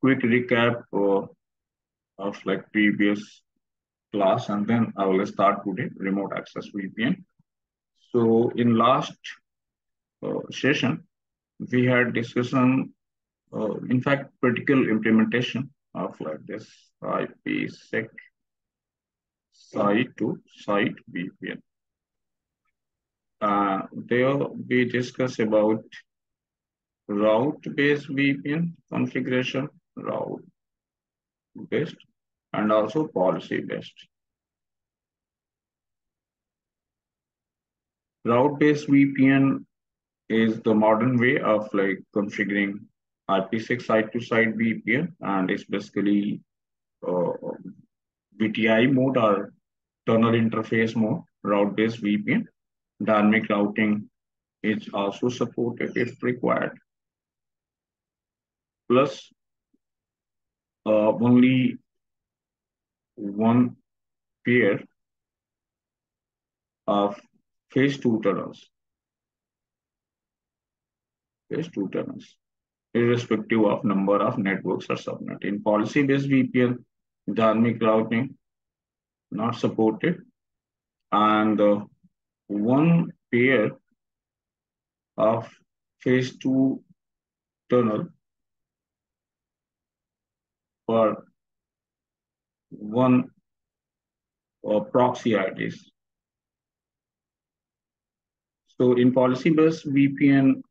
quick recap uh, of like previous class and then I will start today remote access VPN. So in last uh, session, we had discussion, uh, in fact, critical implementation of like this IPsec site to site VPN. Uh, there we discuss about route-based VPN configuration, route-based, and also policy-based. Route-based VPN is the modern way of like configuring IPsec site-to-site VPN, and it's basically uh, VTI mode or tunnel interface mode, route-based VPN. Dynamic routing is also supported if required plus uh, only one pair of phase two tunnels. Phase two tunnels, irrespective of number of networks or subnet. In policy-based VPN, dynamic routing not supported, and uh, one pair of phase two tunnel for one uh, proxy IDs. So in policy-based VPN,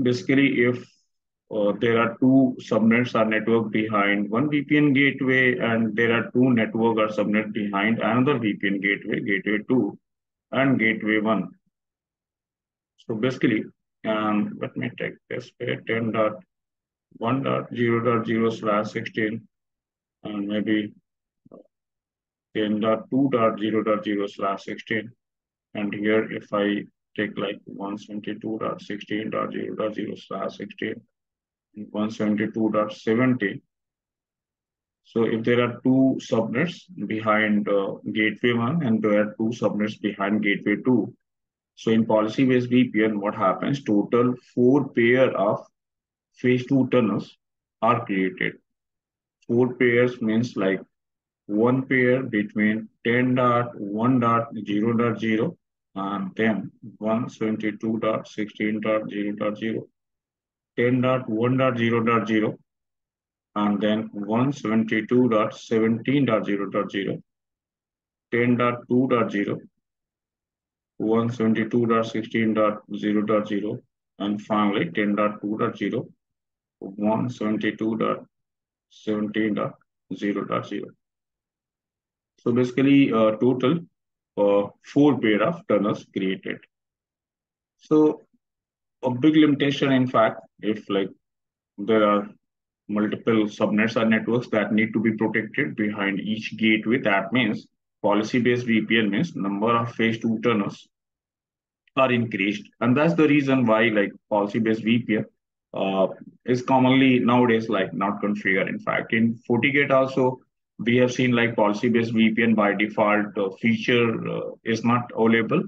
basically if uh, there are two subnets or network behind one VPN gateway and there are two network or subnet behind another VPN gateway, gateway 2 and gateway 1. So basically, um, let me take this way, 10.1.0.0 slash 16 and maybe 10.2.0.0 slash 16. And here, if I take like 172.16.0.0 slash 16 and 172.70. So if there are two subnets behind uh, gateway one and there are two subnets behind gateway two. So in policy-based VPN, what happens? Total four pair of phase two tunnels are created four pairs means like one pair between 10.1.0.0 and then 172.16.0.0, 10.1.0.0, and then 172.17.0.0, 10.2.0, 172.16.0.0, and finally 10.2.0, 172. 17.0.0. So basically uh, total uh, four pair of tunnels created. So a big limitation, in fact, if like there are multiple subnets or networks that need to be protected behind each gateway, that means policy-based VPN means number of phase two tunnels are increased. And that's the reason why like policy-based VPN uh, is commonly nowadays like not configured. In fact, in FortiGate also, we have seen like policy-based VPN by default uh, feature uh, is not available.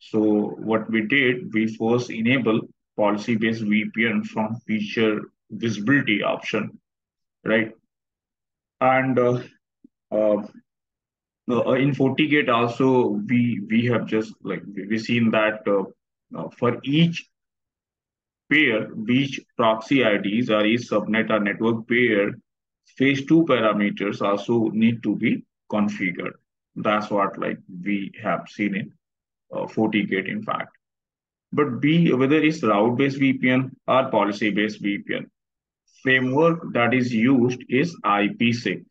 So what we did, we first enable policy-based VPN from feature visibility option, right? And uh, uh, uh in FortiGate also, we we have just like we seen that uh, uh, for each pair which proxy IDs or each subnet or network pair phase two parameters also need to be configured. That's what like we have seen in uh, FortiGate, in fact. But B, whether it's route-based VPN or policy-based VPN, framework that is used is IPsec.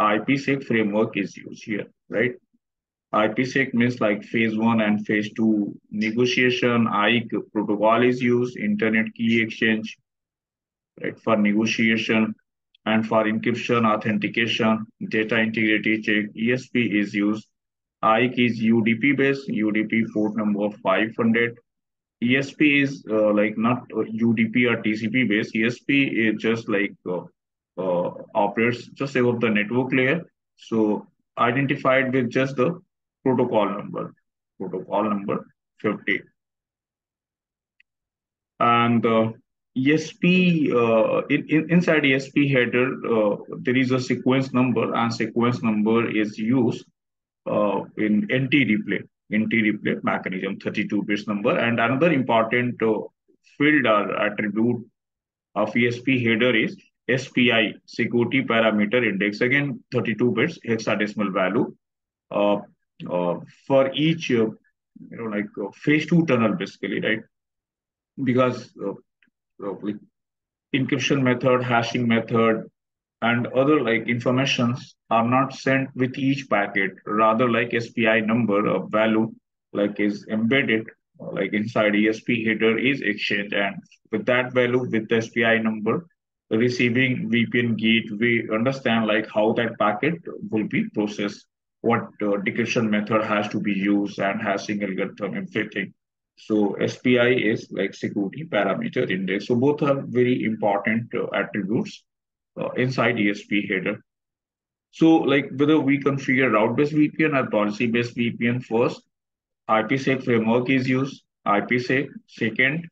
IPsec framework is used here, right? IPsec means like phase one and phase two negotiation. IKE protocol is used, internet key exchange, right, for negotiation and for encryption, authentication, data integrity check. ESP is used. IKE is UDP based, UDP port number 500. ESP is uh, like not UDP or TCP based. ESP is just like uh, uh, operates just above the network layer. So identified with just the protocol number, protocol number 50. And uh, ESP uh, in, in, inside ESP header uh, there is a sequence number and sequence number is used uh, in NT replay NT replay mechanism 32 bits number. And another important uh, field or attribute of ESP header is SPI security parameter index. Again 32 bits hexadecimal value. Uh, Uh, for each uh, you know like uh, phase two tunnel basically right? Because like encryption method, hashing method, and other like informations are not sent with each packet. Rather, like SPI number of value like is embedded like inside ESP header is exchanged, and with that value with the SPI number receiving VPN gate, we understand like how that packet will be processed, what uh, decryption method has to be used, and has hashing algorithm, everything. So SPI is like security parameter index. So both are very important uh, attributes uh, inside ESP header. So like whether we configure route-based VPN or policy-based VPN first, IPsec framework is used. IPsec second,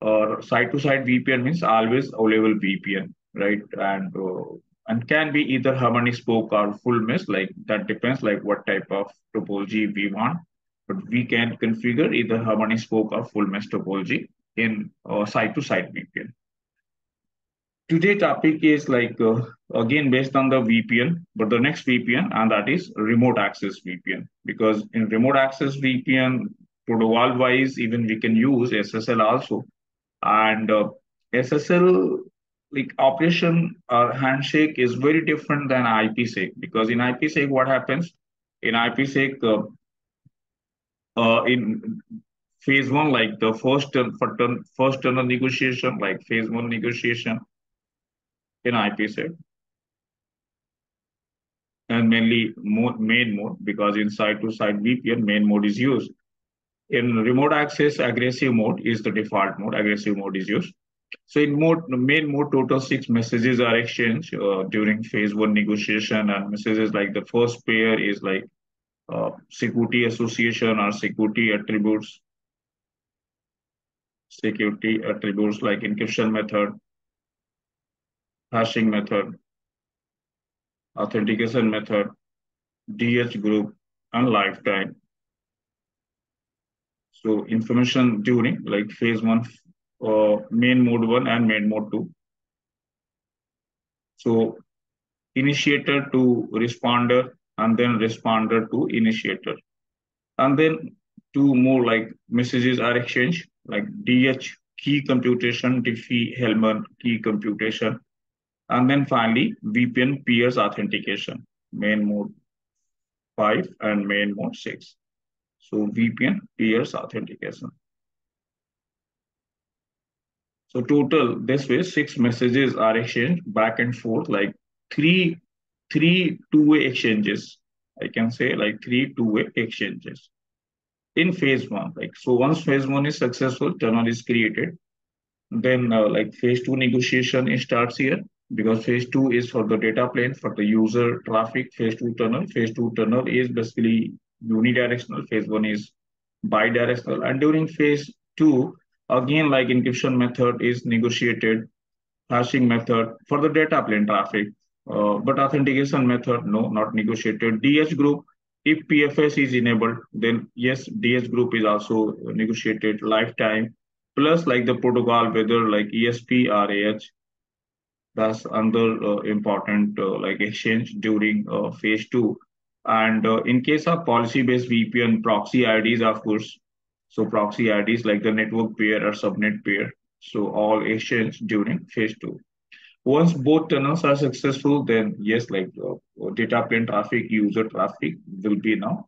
or site-to-site VPN means always available VPN, right? And uh, and can be either hub and spoke or full mesh. Like that depends like what type of topology we want but we can configure either hub and spoke or full mesh topology in uh, site-to-site VPN. Today topic is like, uh, again, based on the VPN, but the next VPN, and that is remote access VPN. Because in remote access VPN, protocol-wise, even we can use SSL also. And uh, SSL like operation or handshake is very different than IPsec because in IPsec, what happens? In IPsec, uh, uh, in phase one, like the first turn for turn, first turn of negotiation, like phase one negotiation in IPsec. And mainly mode, main mode, because in site-to-site VPN, main mode is used. In remote access, aggressive mode is the default mode, aggressive mode is used. So in mode, main mode, total six messages are exchanged uh, during phase one negotiation and messages like the first pair is like uh, security association or security attributes, security attributes like encryption method, hashing method, authentication method, DH group, and lifetime. So information during like phase one, uh, main mode one and main mode two. So initiator to responder and then responder to initiator. And then two more like messages are exchanged, like DH key computation, Diffie-Hellman key computation. And then finally, VPN peers authentication, main mode 5 and main mode 6. So VPN peers authentication. So total, this way, six messages are exchanged back and forth, like three three two-way exchanges. I can say like three two-way exchanges in phase one. Like so, once phase one is successful, tunnel is created. Then uh, like phase two negotiation starts here because phase two is for the data plane for the user traffic. Phase two tunnel. Phase two tunnel is basically unidirectional. Phase one is bidirectional. And during phase two, again like encryption method is negotiated, hashing method for the data plane traffic. Uh, but authentication method, no, not negotiated. DH group, if PFS is enabled, then yes, DH group is also negotiated lifetime. Plus, like the protocol, whether like ESP or AH, that's another uh, important uh, like exchange during uh, phase two. And uh, in case of policy-based VPN, proxy IDs, of course, so proxy IDs like the network pair or subnet pair. So all exchange during phase two. Once both tunnels are successful, then yes, like uh, data plane traffic, user traffic will be now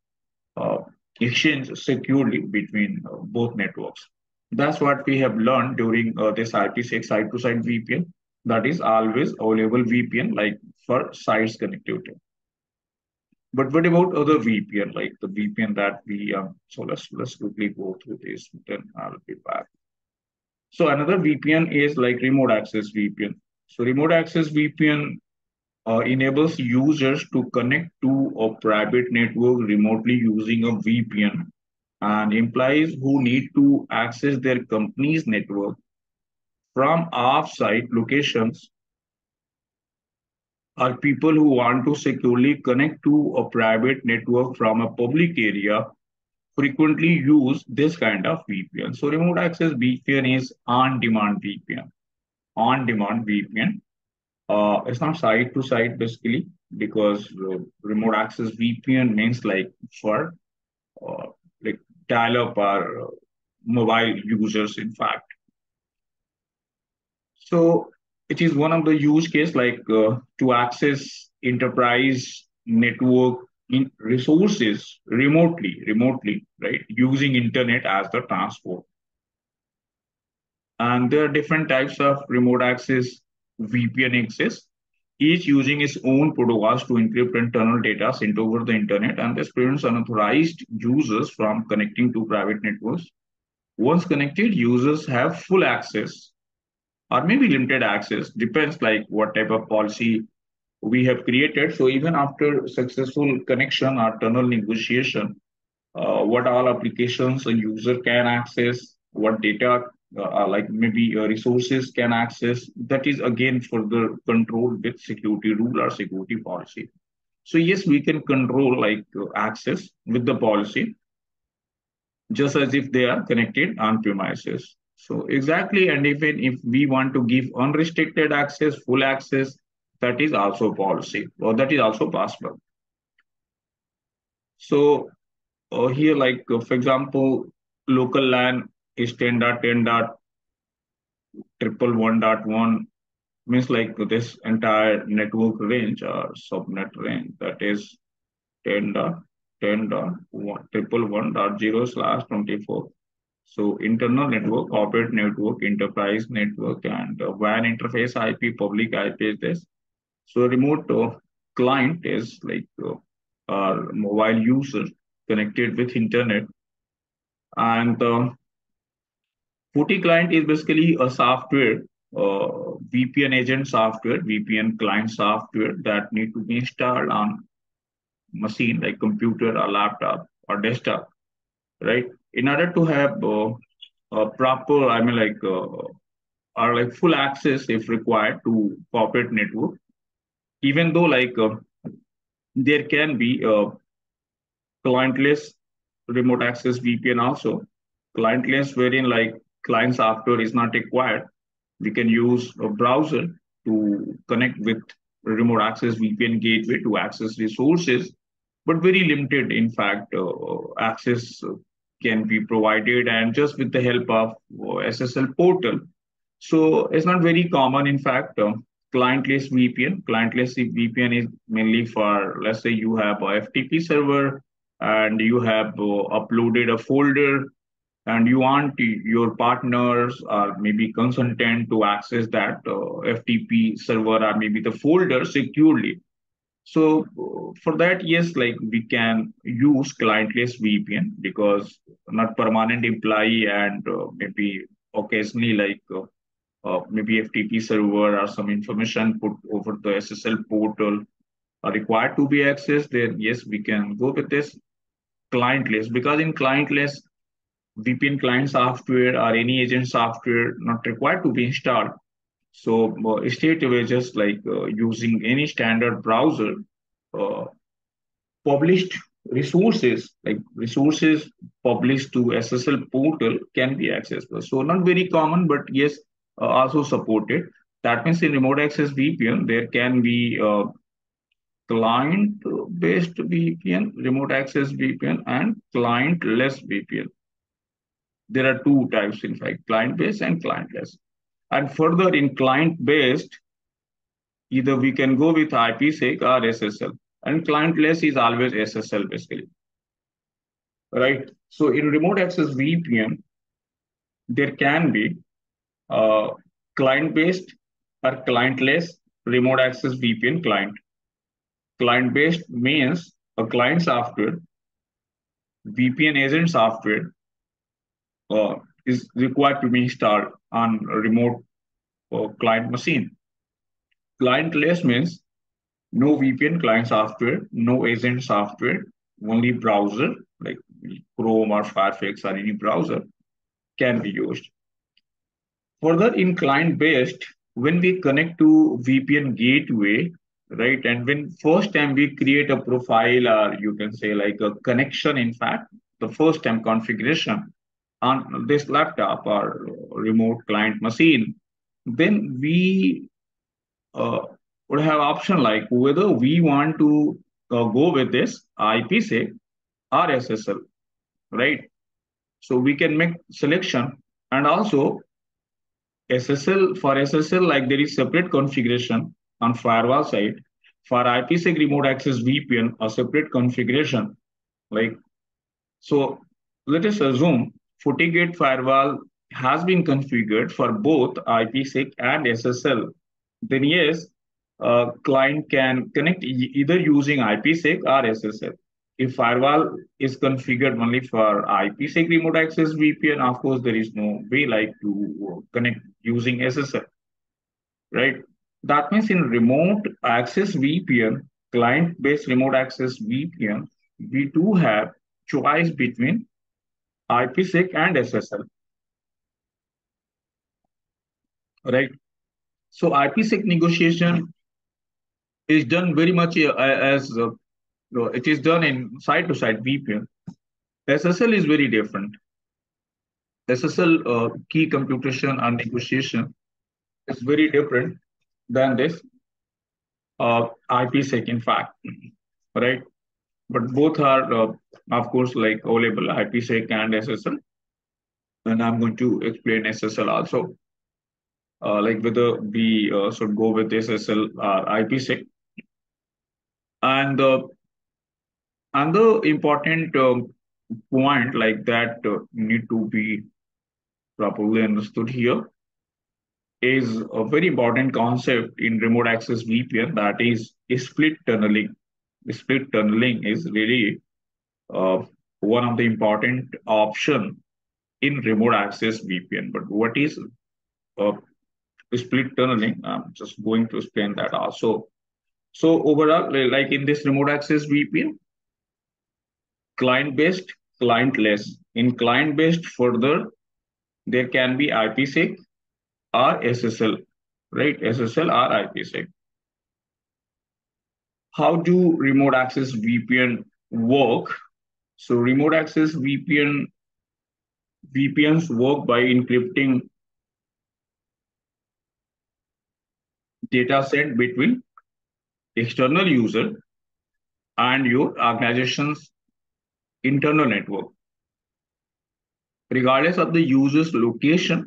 uh, exchanged securely between uh, both networks. That's what we have learned during uh, this IPsec site-to-site VPN. That is always available VPN like for sites connectivity. But what about other VPN, like the VPN that we, um, so let's, let's quickly go through this, then I'll be back. So another VPN is like remote access VPN. So remote access VPN uh, enables users to connect to a private network remotely using a VPN and employees who need to access their company's network from off-site locations are people who want to securely connect to a private network from a public area frequently use this kind of VPN. So remote access VPN is on-demand VPN. On-demand VPN. Uh, it's not site to site basically because uh, remote access VPN means like for uh, like dial-up or uh, mobile users, in fact. So it is one of the use case like uh, to access enterprise network in resources remotely, remotely, right? Using internet as the transport. And there are different types of remote access VPN exist, each using its own protocols to encrypt internal data sent over the internet, and this prevents unauthorized users from connecting to private networks. Once connected, users have full access or maybe limited access, depends like what type of policy we have created. So even after successful connection or tunnel negotiation, uh, what all applications a user can access, what data uh, like maybe uh, resources can access, that is again further controlled with security rule or security policy. So yes, we can control like uh, access with the policy, just as if they are connected on premises. So exactly, and even if we want to give unrestricted access, full access, that is also policy, or that is also possible. So uh, here, like uh, for example, local LAN is 10.10 dot triple one dot one means like this entire network range or subnet range that is 10 dot 10 dot one triple one dot zero slash 24 so internal network, corporate network, enterprise network, and uh, WAN interface IP, public IP is this. So remote uh, client is like uh, our mobile user connected with internet. And uh, FortiClient is basically a software, uh, VPN agent software, VPN client software that need to be installed on machine like computer or laptop or desktop, right? In order to have uh, a proper, I mean, like, uh, or like full access if required to corporate network, even though like uh, there can be a clientless remote access VPN also, clientless wherein like client software is not required. We can use a browser to connect with remote access VPN gateway to access resources, but very limited, in fact, uh, access can be provided and just with the help of SSL portal. So it's not very common, in fact, uh, clientless VPN. Clientless VPN is mainly for, let's say you have a FTP server and you have uh, uploaded a folder and you want your partners or maybe consultant to access that uh, FTP server or maybe the folder securely. So for that, yes, like we can use clientless VPN because not permanent employee and uh, maybe occasionally like uh, uh, maybe FTP server or some information put over the SSL portal are required to be accessed, then yes, we can go with this clientless. Because in clientless VPN client software or any agent software not required to be installed so uh, straight away, just like uh, using any standard browser, uh, published resources, like resources published to SSL portal can be accessible. So not very common, but yes, uh, also supported. That means in remote access VPN, there can be uh, client-based VPN, remote access VPN, and client-less VPN. There are two types, in fact, client-based and client-less. And further in client-based, either we can go with IPsec or SSL. And clientless is always SSL basically. Right? So in remote access VPN, there can be uh, client-based or clientless remote access VPN client. Client-based means a client software, VPN agent software uh, is required to be installed on a remote uh, client machine. Clientless means no VPN client software, no agent software, only browser like Chrome or Firefox or any browser can be used. Further, in client-based, when we connect to VPN gateway, right, and when first time we create a profile or you can say like a connection, in fact, the first time configuration on this laptop or remote client machine, then we uh, would have option like whether we want to uh, go with this IPsec or SSL, right? So we can make selection and also SSL for SSL, like there is separate configuration on firewall side. For IPsec remote access VPN, a separate configuration. Like so, let us assume FortiGate firewall has been configured for both IPsec and SSL. Then yes, a client can connect either using IPsec or SSL. If firewall is configured only for IPsec remote access VPN, of course, there is no way like to connect using SSL, right? That means in remote access VPN, client-based remote access VPN, we do have choice between IPsec and SSL, right? So IPsec negotiation is done very much uh, as uh, it is done in site-to-site VPN. SSL is very different. SSL uh, key computation and negotiation is very different than this uh, IPsec, in fact, right? But both are, uh, of course, like available IPsec and SSL. And I'm going to explain SSL also, uh, like whether we uh, should go with SSL or IPsec. And uh, another important um, point like that uh, need to be properly understood here is a very important concept in remote access VPN that is split tunneling. Split tunneling is really uh, one of the important option in remote access VPN. But what is uh, split tunneling? I'm just going to explain that also. So overall, like in this remote access VPN, client-based, client-less. In client-based further, there can be IPsec or SSL, right? SSL or IPsec. How do remote access VPN work? So remote access VPN VPNs work by encrypting data set between external user and your organization's internal network. Regardless of the user's location,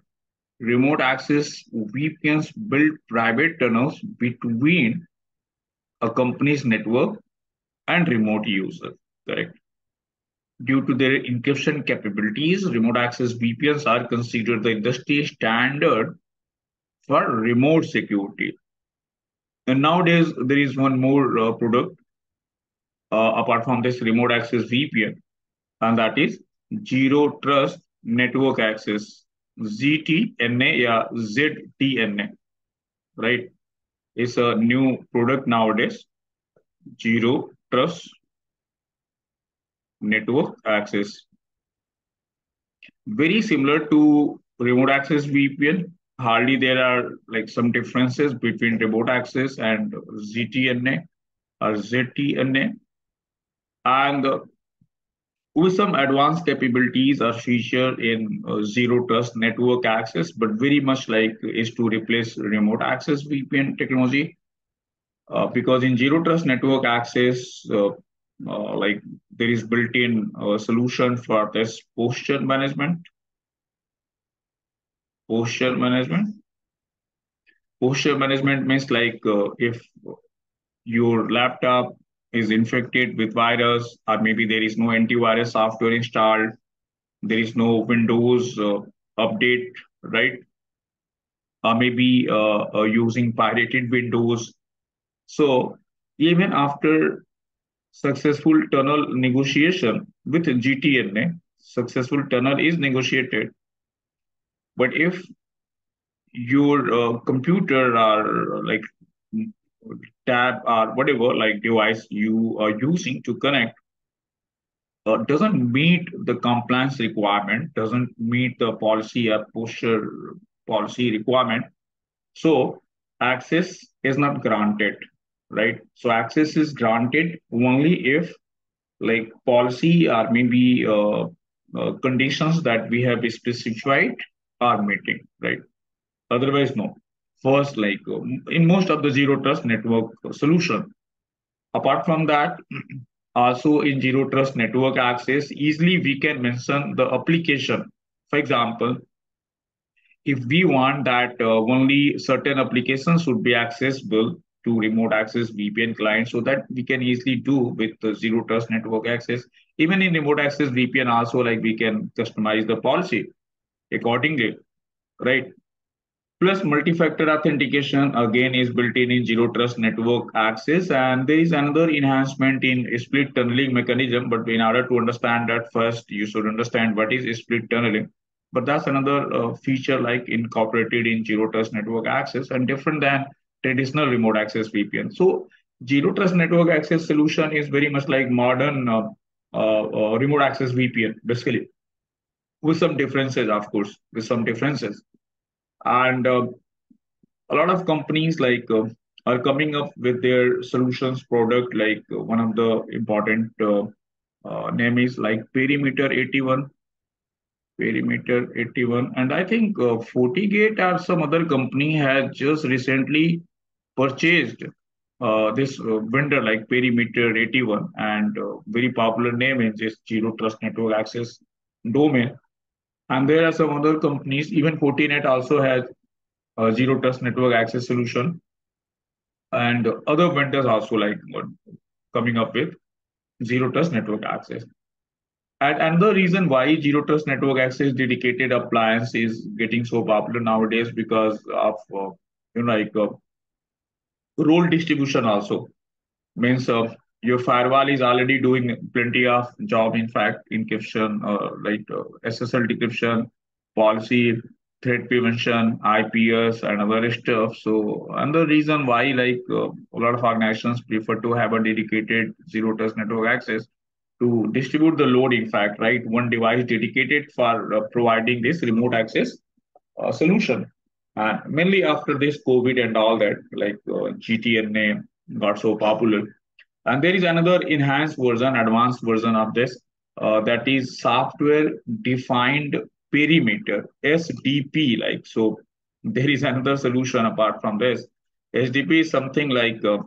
remote access VPNs build private tunnels between a company's network and remote user, correct? Due to their encryption capabilities, remote access VPNs are considered the industry standard for remote security. And nowadays, there is one more uh, product uh, apart from this remote access VPN, and that is Zero Trust Network Access, ZTNA, yeah, ZTNA, right? It's a new product nowadays, Zero Trust Network Access. Very similar to remote access VPN, hardly there are like some differences between remote access and ZTNA or ZTNA. And with some advanced capabilities are feature in uh, zero trust network access, but very much like is to replace remote access VPN technology. Uh, because in zero trust network access, uh, uh like there is built-in uh, solution for this posture management posture management. Posture management means like uh, if your laptop is infected with virus, or maybe there is no antivirus software installed, there is no Windows uh, update, right? Or maybe uh, uh using pirated Windows. So even after successful tunnel negotiation with ZTNA, successful tunnel is negotiated, but if your uh, computer or like tab or whatever like device you are using to connect uh, doesn't meet the compliance requirement, doesn't meet the policy or posture policy requirement. So access is not granted, right? So access is granted only if like policy or maybe uh, uh, conditions that we have specified are meeting, right? Otherwise, no. First, like in most of the zero trust network solution. Apart from that, also in zero trust network access, easily we can mention the application. For example, if we want that uh, only certain applications should be accessible to remote access VPN clients so that we can easily do with the zero trust network access. Even in remote access VPN also like we can customize the policy accordingly, right? Plus multi-factor authentication again is built in in zero trust network access and there is another enhancement in split tunneling mechanism but in order to understand that first you should understand what is split tunneling but that's another uh, feature like incorporated in zero trust network access and different than traditional remote access VPN. So zero trust network access solution is very much like modern uh, uh, uh remote access VPN, basically, with some differences, of course, with some differences. And uh, a lot of companies like uh, are coming up with their solutions product. Like one of the important name is like Perimeter 81 perimeter 81 and i think uh, fortigate or some other company has just recently purchased uh, this uh, vendor like perimeter 81 and uh, very popular name is this zero trust network access domain and there are some other companies even fortinet also has a zero trust network access solution. And other vendors also like coming up with zero trust network access. And another reason why Zero Trust Network Access dedicated appliance is getting so popular nowadays because of uh, you know like uh, role distribution also. Means uh, your firewall is already doing plenty of job in fact encryption uh, like uh, SSL decryption policy threat prevention IPS and other stuff so another reason why like uh, a lot of organizations prefer to have a dedicated zero trust network access to distribute the load, in fact, right? One device dedicated for uh, providing this remote access uh, solution. And mainly after this COVID and all that, like uh, ZTNA got so popular. And there is another enhanced version, advanced version of this, uh, that is software defined perimeter, SDP. Like, so there is another solution apart from this. SDP is something like uh,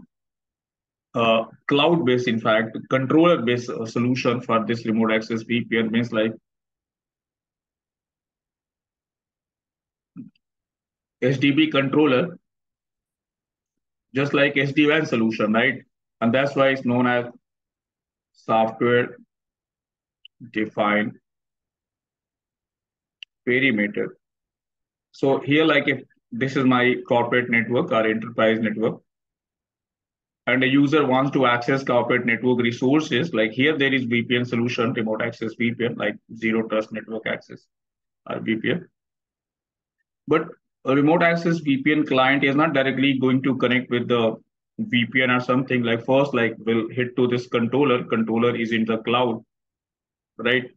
uh, cloud-based, in fact, controller-based uh, solution for this remote access VPN means like SDP controller, just like SD-WAN solution, right? And that's why it's known as software defined perimeter. So here, like if this is my corporate network or enterprise network, and a user wants to access corporate network resources, like here there is VPN solution, remote access VPN, like zero trust network access or VPN. But a remote access VPN client is not directly going to connect with the VPN or something like first, like will hit to this controller. Controller is in the cloud, right?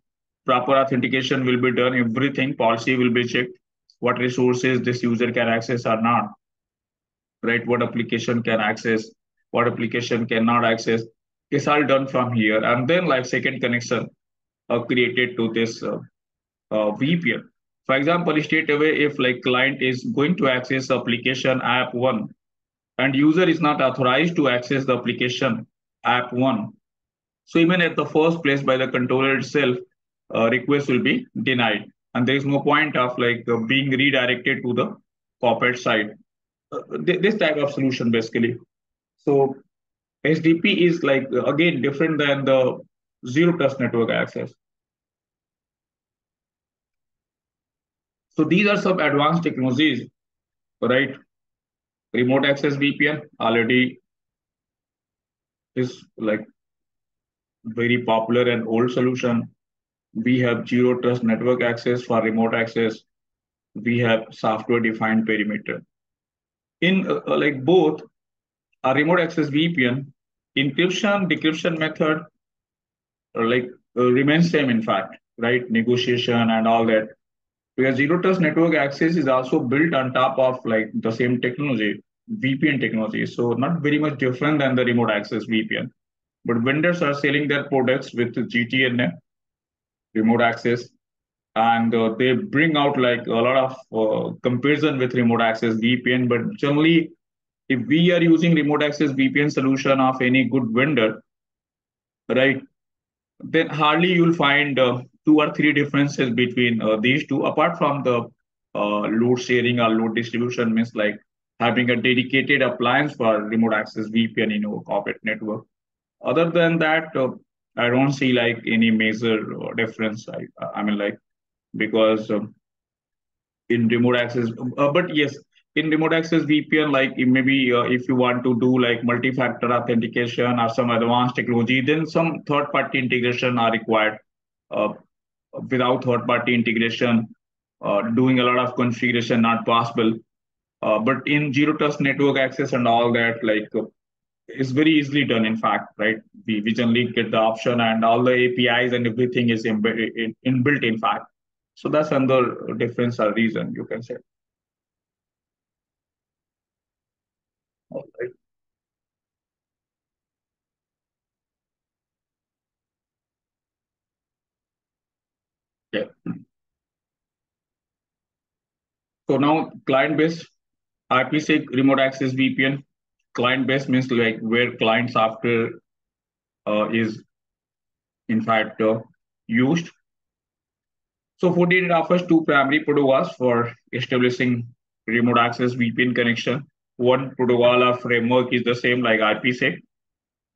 Proper authentication will be done. Everything policy will be checked. What resources this user can access or not, right? What application can access what application cannot access. It's all done from here. And then like second connection uh, created to this uh, uh, VPN. For example, straight away, if like client is going to access application app one and user is not authorized to access the application app one. So even at the first place by the controller itself, uh, request will be denied. And there is no point of like uh, being redirected to the corporate side. Uh, th this type of solution basically. So SDP is like, again, different than the zero trust network access. So these are some advanced technologies, right? Remote access VPN already is like very popular and old solution. We have zero trust network access for remote access. We have software defined perimeter. In uh, like both, a remote access VPN, encryption, decryption method like uh, remains same in fact, right? Negotiation and all that. because zero trust network access is also built on top of like the same technology, VPN technology. So not very much different than the remote access VPN. But vendors are selling their products with GTN, remote access, and uh, they bring out like a lot of uh, comparison with remote access VPN. But generally, if we are using remote access VPN solution of any good vendor, right, then hardly you'll find uh, two or three differences between uh, these two, apart from the uh, load sharing or load distribution means like having a dedicated appliance for remote access VPN in your corporate network. Other than that, uh, I don't see like any major difference. I, I mean, like because um, in remote access, uh, but yes, in remote access VPN, like maybe uh, if you want to do like multi-factor authentication or some advanced technology, then some third-party integration are required. Uh, without third-party integration, uh, doing a lot of configuration not possible. Uh, but in zero trust network access and all that, like uh, it's very easily done. In fact, right? We, we generally get the option and all the APIs and everything is in, in, inbuilt. In fact, so that's another difference or reason you can say. All right. Yeah. So now client-based IPsec remote access VPN. Client-based means like where client software uh, is in fact uh, used. So Fortinet offers two primary protocols for establishing remote access VPN connection. One protocol or framework is the same like IPsec,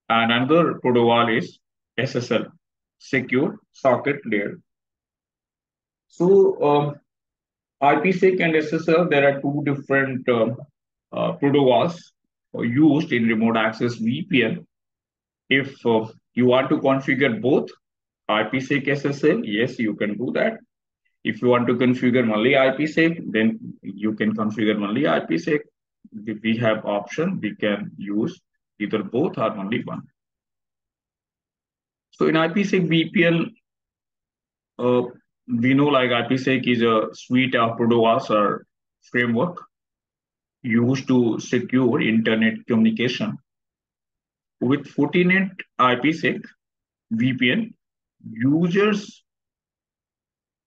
and another protocol is SSL, Secure Socket Layer. So um, IPsec and SSL, there are two different uh, uh, protocols used in remote access VPN. If uh, you want to configure both IPsec SSL, yes, you can do that. If you want to configure only IPsec, then you can configure only IPsec. We have option, we can use either both or only one. So in IPsec VPN, uh, we know like IPsec is a suite of protocols or framework used to secure internet communication. With Fortinet IPsec VPN, users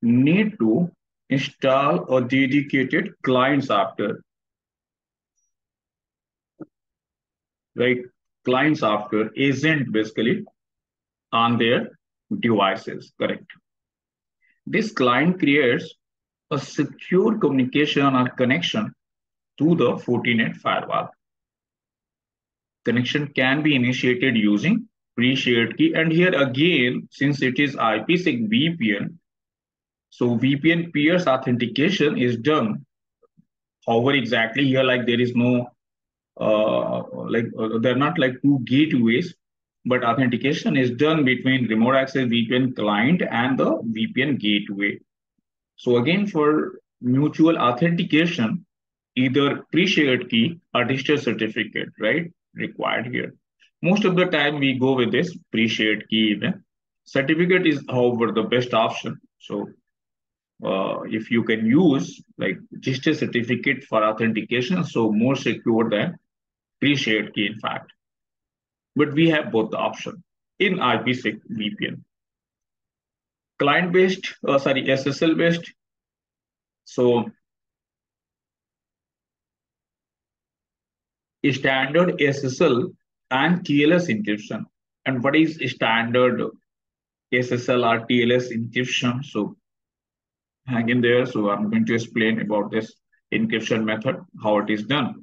need to install a dedicated client software. like Client software isn't basically on their devices, correct? This client creates a secure communication or connection to the Fortinet firewall. Connection can be initiated using pre-shared key. And here again, since it is IPsec VPN, so VPN peers authentication is done. However, exactly here, like there is no, uh, like uh, they're not like two gateways but authentication is done between remote access VPN client and the VPN gateway. So again, for mutual authentication, either pre-shared key or digital certificate, right, required here. Most of the time we go with this pre-shared key even. Certificate is, however, the best option. So uh, if you can use like digital certificate for authentication, so more secure than pre-shared key, in fact but we have both the option in IPsec VPN. Client-based, uh, sorry, SSL-based. So standard SSL and TLS encryption. And what is standard SSL or TLS encryption? So hang in there. So I'm going to explain about this encryption method, how it is done.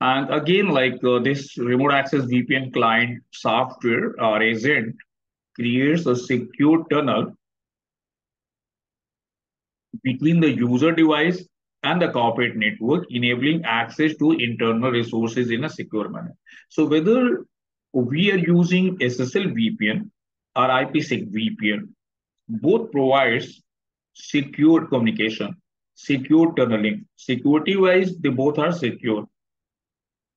And again, like uh, this remote access VPN client software or agent creates a secure tunnel between the user device and the corporate network, enabling access to internal resources in a secure manner. So whether we are using SSL VPN or IPsec VPN, both provides secure communication, secure tunneling. Security-wise, they both are secure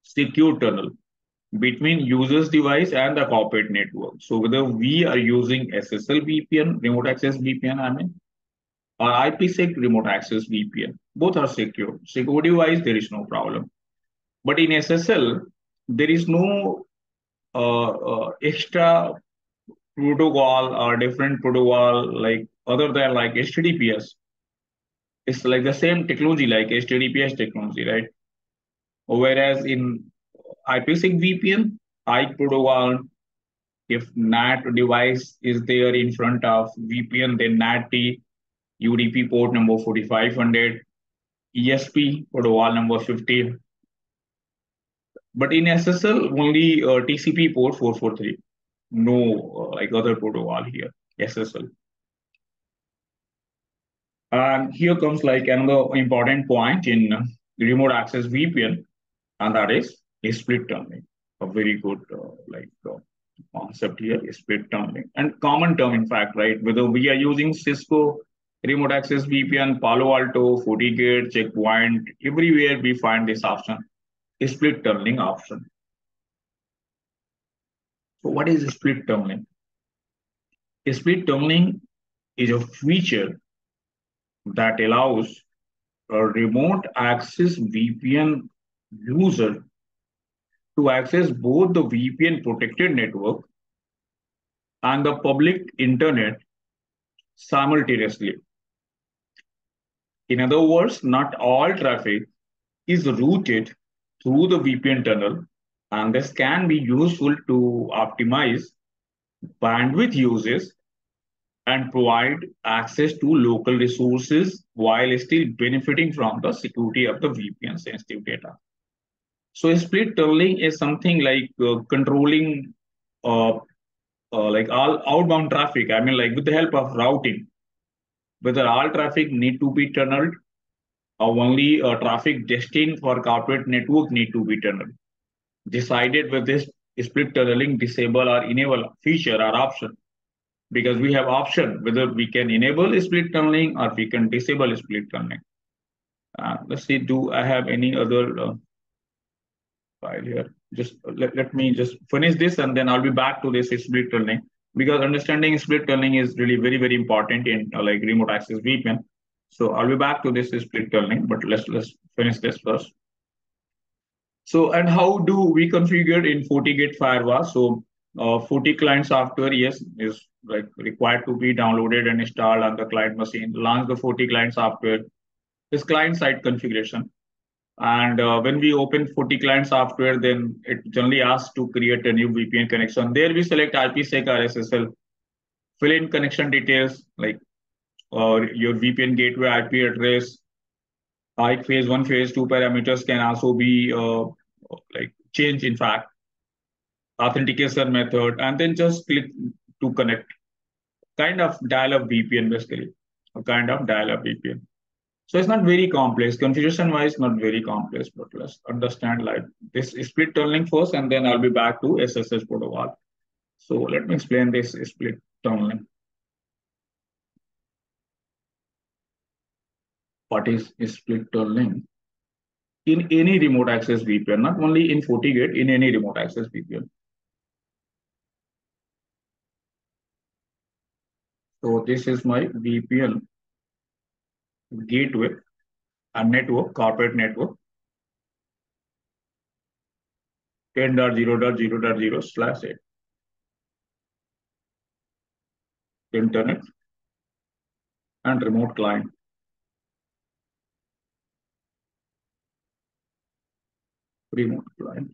secure tunnel between user's device and the corporate network. So whether we are using SSL VPN, remote access VPN, I mean, or IPsec remote access VPN. Both are secure. Security wise, there is no problem. But in SSL, there is no uh, uh, extra protocol or different protocol like other than like HTTPS. It's like the same technology like HTTPS technology, right? Whereas in IPsec VPN, I protocol, if NAT device is there in front of VPN, then NAT UDP port number 4500, ESP protocol number 50. But in SSL, only uh, TCP port 443. No uh, like other protocol here, SSL. And here comes like another important point in remote access VPN, and that is split tunneling. A very good uh, like uh, concept here, split tunneling, and common term in fact, right? Whether we are using Cisco remote access VPN, Palo Alto, FortiGate, Check Point, everywhere we find this option, split tunneling option. So what is split tunneling? Split tunneling is a feature that allows a remote access VPN user to access both the VPN protected network and the public internet simultaneously. In other words, not all traffic is routed through the VPN tunnel, and this can be useful to optimize bandwidth uses and provide access to local resources while still benefiting from the security of the VPN sensitive data. So split tunneling is something like uh, controlling uh, uh, like all outbound traffic. I mean, like with the help of routing, whether all traffic need to be tunneled or only uh, traffic destined for corporate network need to be tunneled. Decided with this split tunneling disable or enable feature or option because we have option whether we can enable split tunneling or we can disable split tunneling. Uh, let's see, do I have any other uh, file here? Just let, let me just finish this and then I'll be back to this split tunneling because understanding split tunneling is really very, very important in uh, like remote access VPN. So I'll be back to this split tunneling, but let's let's finish this first. So and how do we configure in FortiGate firewall? So uh, FortiClient software, yes, is like required to be downloaded and installed on the client machine. Launch the FortiClient software. This client side configuration. And uh, when we open FortiClient software, then it generally asks to create a new VPN connection. There we select IPsec or SSL. Fill in connection details like uh, your VPN gateway IP address. Like phase one, phase two parameters can also be uh, like changed. In fact, authentication method, and then just click to connect. Kind of dial-up VPN basically, a kind of dial-up VPN. So it's not very complex. Configuration wise, not very complex, but let's understand like this split tunneling first, and then I'll be back to SSH protocol. So let me explain this split tunneling. What is split tunneling? In any remote access VPN, not only in FortiGate, in any remote access VPN. So this is my VPN gateway, a network, corporate network, 10.0.0.0 slash 8. Internet and remote client. Remote client.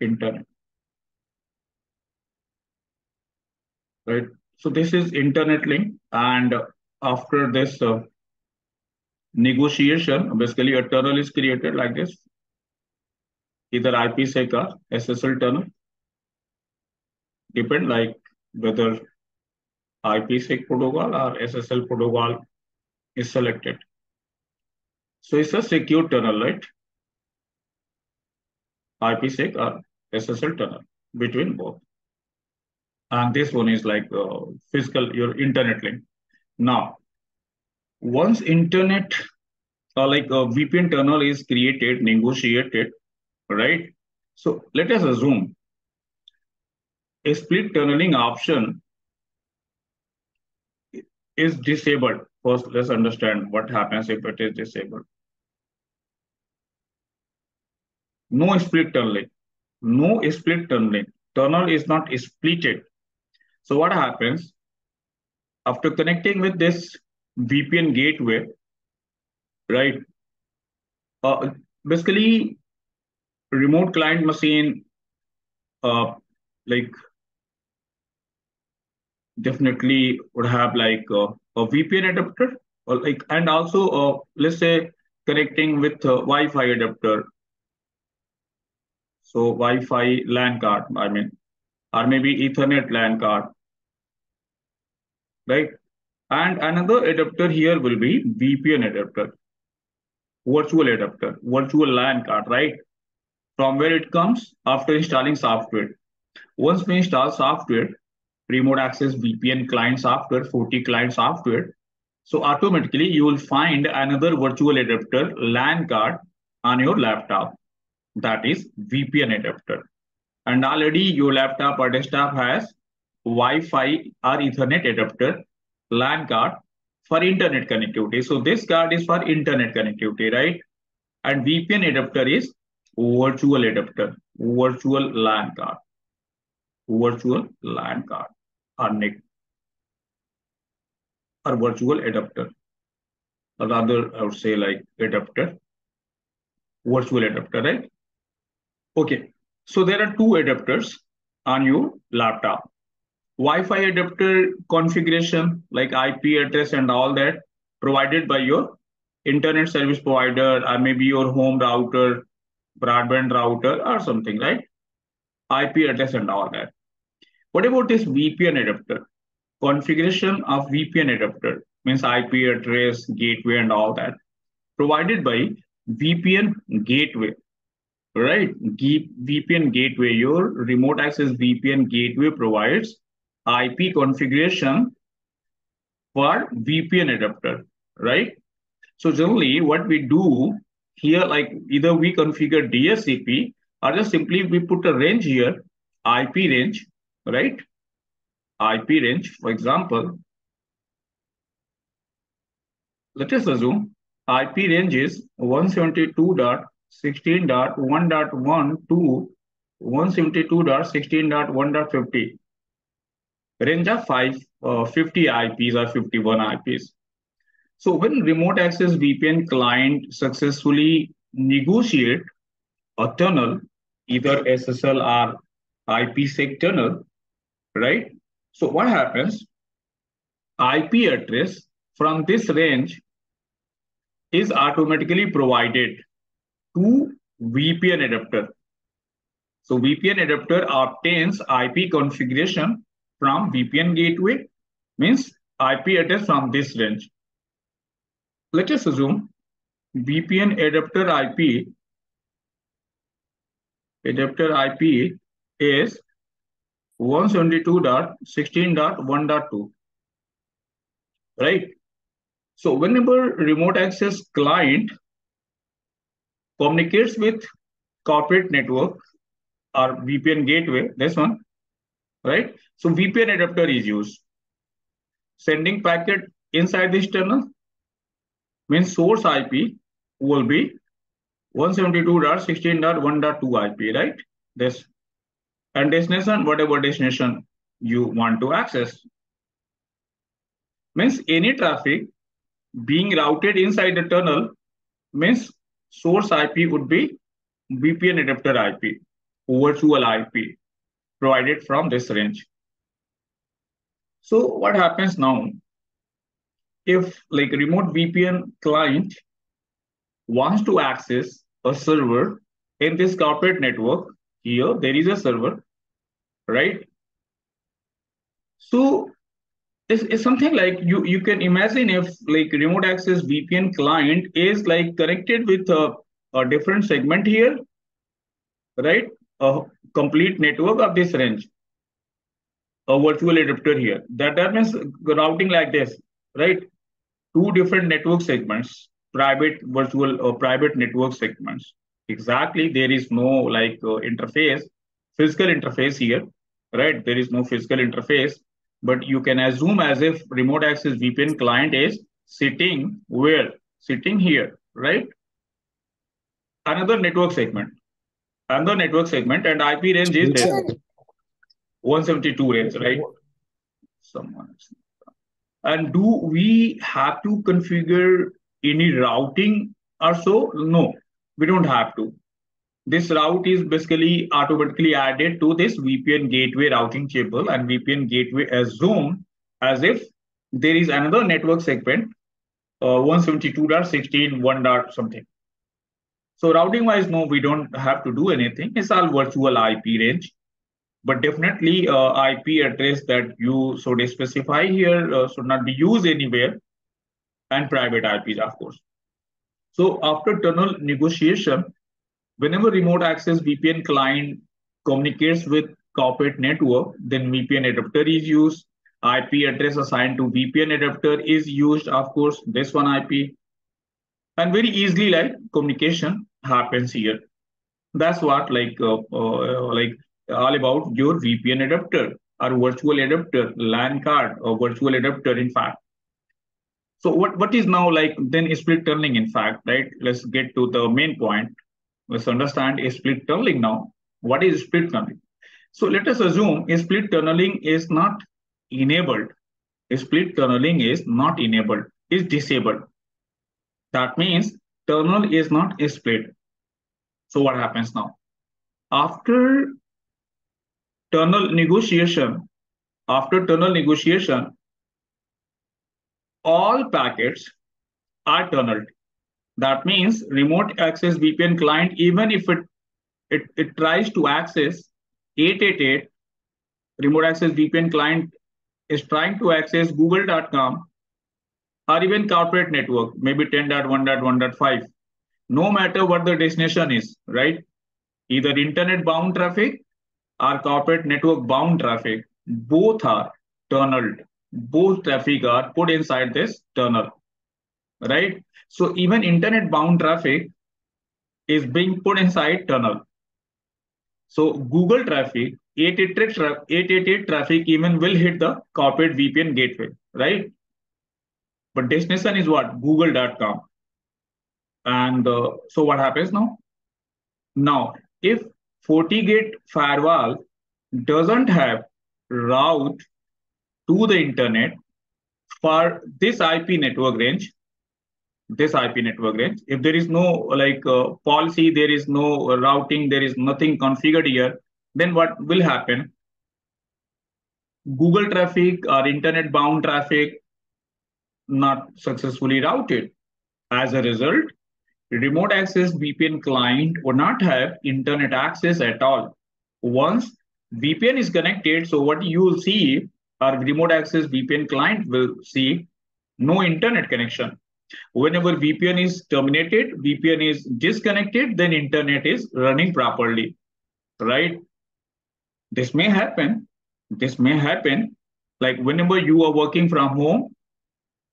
Internet. Right. So this is internet link and after this uh, negotiation, basically a tunnel is created like this, either IPsec or SSL tunnel, depend like whether IPsec protocol or SSL protocol is selected. So it's a secure tunnel, right? IPsec or SSL tunnel between both. And this one is like uh, physical, your internet link. Now, once internet uh, like a VPN tunnel is created, negotiated, right? So let us assume a split tunneling option is disabled. First, let's understand what happens if it is disabled. No split tunneling. No split tunneling. Tunnel is not splitted. So what happens? After connecting with this VPN gateway, right? Uh, basically, remote client machine, uh, like definitely would have like uh, a VPN adapter, or like, and also uh, let's say connecting with Wi-Fi adapter. So Wi-Fi LAN card, I mean, or maybe Ethernet LAN card, right? And another adapter here will be VPN adapter, virtual adapter, virtual LAN card, right? From where it comes after installing software. Once we install software, remote access VPN client software, FortiGate client software, so automatically you will find another virtual adapter LAN card on your laptop. That is VPN adapter. And already your laptop or desktop has Wi-Fi or Ethernet adapter LAN card for internet connectivity. So this card is for internet connectivity, right? And VPN adapter is virtual adapter, virtual LAN card, virtual LAN card or NIC or virtual adapter. Or rather, I would say like adapter, virtual adapter, right? Okay, so there are two adapters on your laptop. Wi-Fi adapter configuration like IP address and all that provided by your internet service provider or maybe your home router, broadband router or something, right? IP address and all that. What about this VPN adapter? Configuration of VPN adapter means IP address, gateway and all that provided by VPN gateway, right? VPN gateway, your remote access VPN gateway provides IP configuration for VPN adapter, right? So generally what we do here, like either we configure DHCP or just simply we put a range here, IP range, right? IP range, for example, let us assume IP range is 172.16.1.1 to 172.16.1.50 range of five, uh, 50 IPs or 51 IPs. So when remote access VPN client successfully negotiate a tunnel, either SSL or IPsec tunnel, right? So what happens? IP address from this range is automatically provided to VPN adapter. So VPN adapter obtains IP configuration from VPN gateway means IP address from this range. Let us assume VPN adapter IP adapter IP is 172.16.1.2 right so whenever remote access client communicates with corporate network or VPN gateway this one right? So VPN adapter is used. Sending packet inside this tunnel means source IP will be 172.16.1.2 IP, right? This and destination, whatever destination you want to access. Means any traffic being routed inside the tunnel means source IP would be VPN adapter IP, virtual IP provided from this range. So what happens now? If like remote VPN client wants to access a server in this corporate network, here there is a server, right? So it's, it's something like you, you can imagine if like remote access VPN client is like connected with a, a different segment here, right? A complete network of this range, a virtual adapter here. That, that means routing like this, right? Two different network segments, private virtual or private network segments. Exactly, there is no like uh, interface, physical interface here, right? There is no physical interface. but you can assume as if remote access VPN client is sitting where? Sitting here, right? Another network segment. Another network segment and IP range is this 172 range, right? Someone. And do we have to configure any routing or so? No, we don't have to. This route is basically automatically added to this VPN gateway routing table and VPN gateway assume as if there is another network segment, uh, 172.16, 1 something. So routing wise, no, we don't have to do anything. It's all virtual IP range. But definitely uh, IP address that you should specify here uh, should not be used anywhere and private IPs, of course. So after tunnel negotiation, whenever remote access VPN client communicates with corporate network, then VPN adapter is used. IP address assigned to VPN adapter is used, of course, this one IP. And very easily, like communication happens here. That's what like uh, uh, like all about your VPN adapter or virtual adapter, LAN card or virtual adapter, in fact. So what, what is now like then split tunneling, in fact, right? Let's get to the main point. Let's understand split tunneling now. What is split tunneling? So let us assume split tunneling is not enabled. Split tunneling is not enabled, is disabled. That means tunnel is not split. So what happens now? After tunnel negotiation, after tunnel negotiation, all packets are tunneled. That means remote access VPN client, even if it, it, it tries to access 888, remote access VPN client is trying to access google.com or even corporate network, maybe 10.1.1.5, no matter what the destination is, right? Either internet bound traffic or corporate network bound traffic, both are tunneled. Both traffic are put inside this tunnel, right? So even internet bound traffic is being put inside tunnel. So Google traffic, 888, traffic even will hit the corporate VPN gateway, right? But destination is what? Google.com. And uh, so what happens now? Now, if FortiGate firewall doesn't have route to the internet for this IP network range, this IP network range. If there is no like uh, policy, there is no routing, there is nothing configured here, then what will happen? Google traffic or internet bound traffic not successfully routed. As a result, remote access VPN client would not have internet access at all. Once VPN is connected, so what you will see, our remote access VPN client will see no internet connection. Whenever VPN is terminated, VPN is disconnected, then internet is running properly, right? This may happen. This may happen. Like whenever you are working from home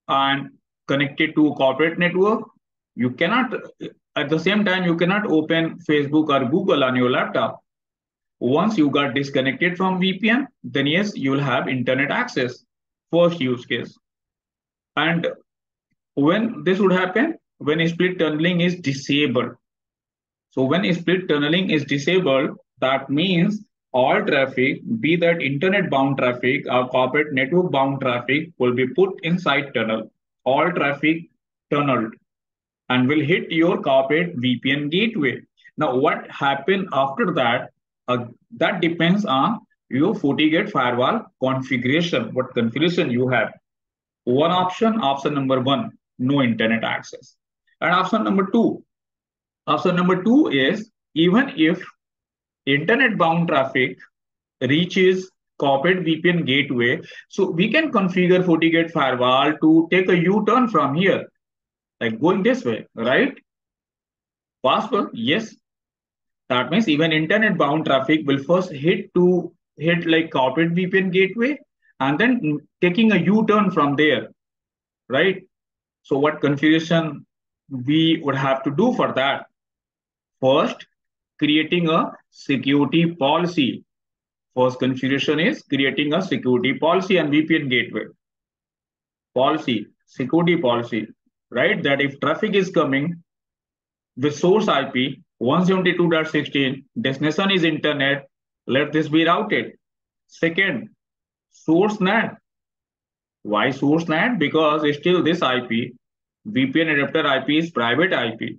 and connected to a corporate network, you cannot, at the same time, you cannot open Facebook or Google on your laptop. Once you got disconnected from VPN, then yes, you will have internet access. First use case. And when this would happen? When split tunneling is disabled. So when split tunneling is disabled, that means all traffic, be that internet bound traffic or corporate network bound traffic will be put inside tunnel. All traffic tunneled and will hit your corporate VPN gateway. Now, what happened after that? Uh, that depends on your FortiGate firewall configuration, what configuration you have. One option, option number one, no internet access. And option number two, option number two is even if internet bound traffic reaches corporate VPN gateway, so we can configure FortiGate firewall to take a U-turn from here, like going this way, right? Possible? Yes. That means even internet bound traffic will first hit to hit like corporate VPN gateway and then taking a U-turn from there, right? So what configuration we would have to do for that? First, creating a security policy First configuration is creating a security policy and VPN gateway. Policy, security policy, right? That if traffic is coming with source IP 172.16, destination is internet, let this be routed. Second, source NAT. Why source NAT? Because still this IP, VPN adapter IP is private IP.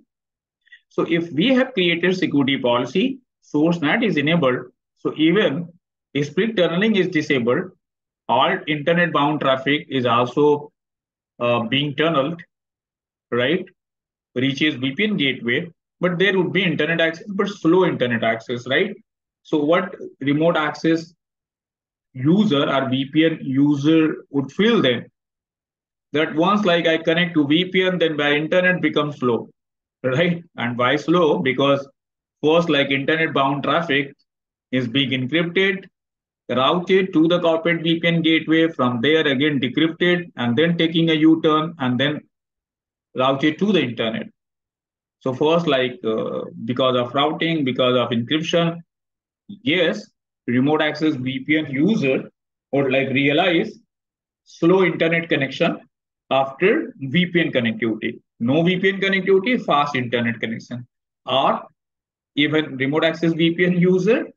So if we have created security policy, source NAT is enabled. So even split tunneling is disabled, all internet bound traffic is also uh, being tunneled, right? Reaches VPN gateway, but there would be internet access, but slow internet access, right? So what remote access user or VPN user would feel then that once like I connect to VPN, then my internet becomes slow, right? And why slow? Because first, like internet bound traffic is being encrypted, routed to the corporate VPN gateway, from there again decrypted, and then taking a U-turn, and then routed to the internet. So first, like uh, because of routing, because of encryption, yes, remote access VPN user would like realize slow internet connection after VPN connectivity. No VPN connectivity, fast internet connection. Or even remote access VPN user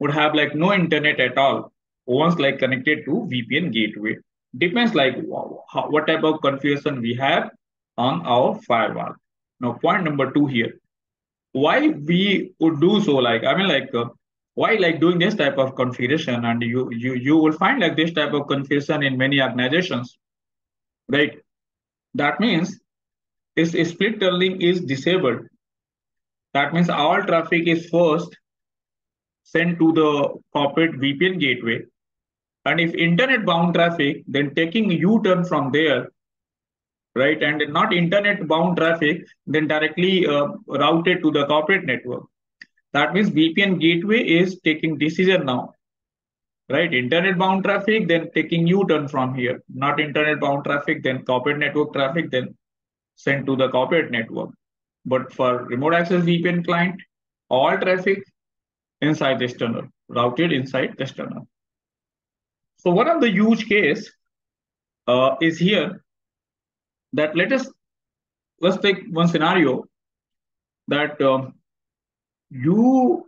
would have like no internet at all once like connected to VPN gateway. Depends like what type of configuration we have on our firewall. Now, point number two here. Why we would do so? Like, I mean, like, uh, why like doing this type of configuration? And you you you will find like this type of configuration in many organizations, right? That means if split tunneling is disabled, that means all traffic is first sent to the corporate VPN gateway. And if internet bound traffic, then taking U-turn from there right? And not internet bound traffic, then directly uh, routed to the corporate network. That means VPN gateway is taking decision now, right? Internet bound traffic, then taking U-turn from here. Not internet bound traffic, then corporate network traffic, then sent to the corporate network. But for remote access VPN client, all traffic inside this tunnel, routed inside this tunnel. So one of the huge case uh, is here that let us let's take one scenario that um, you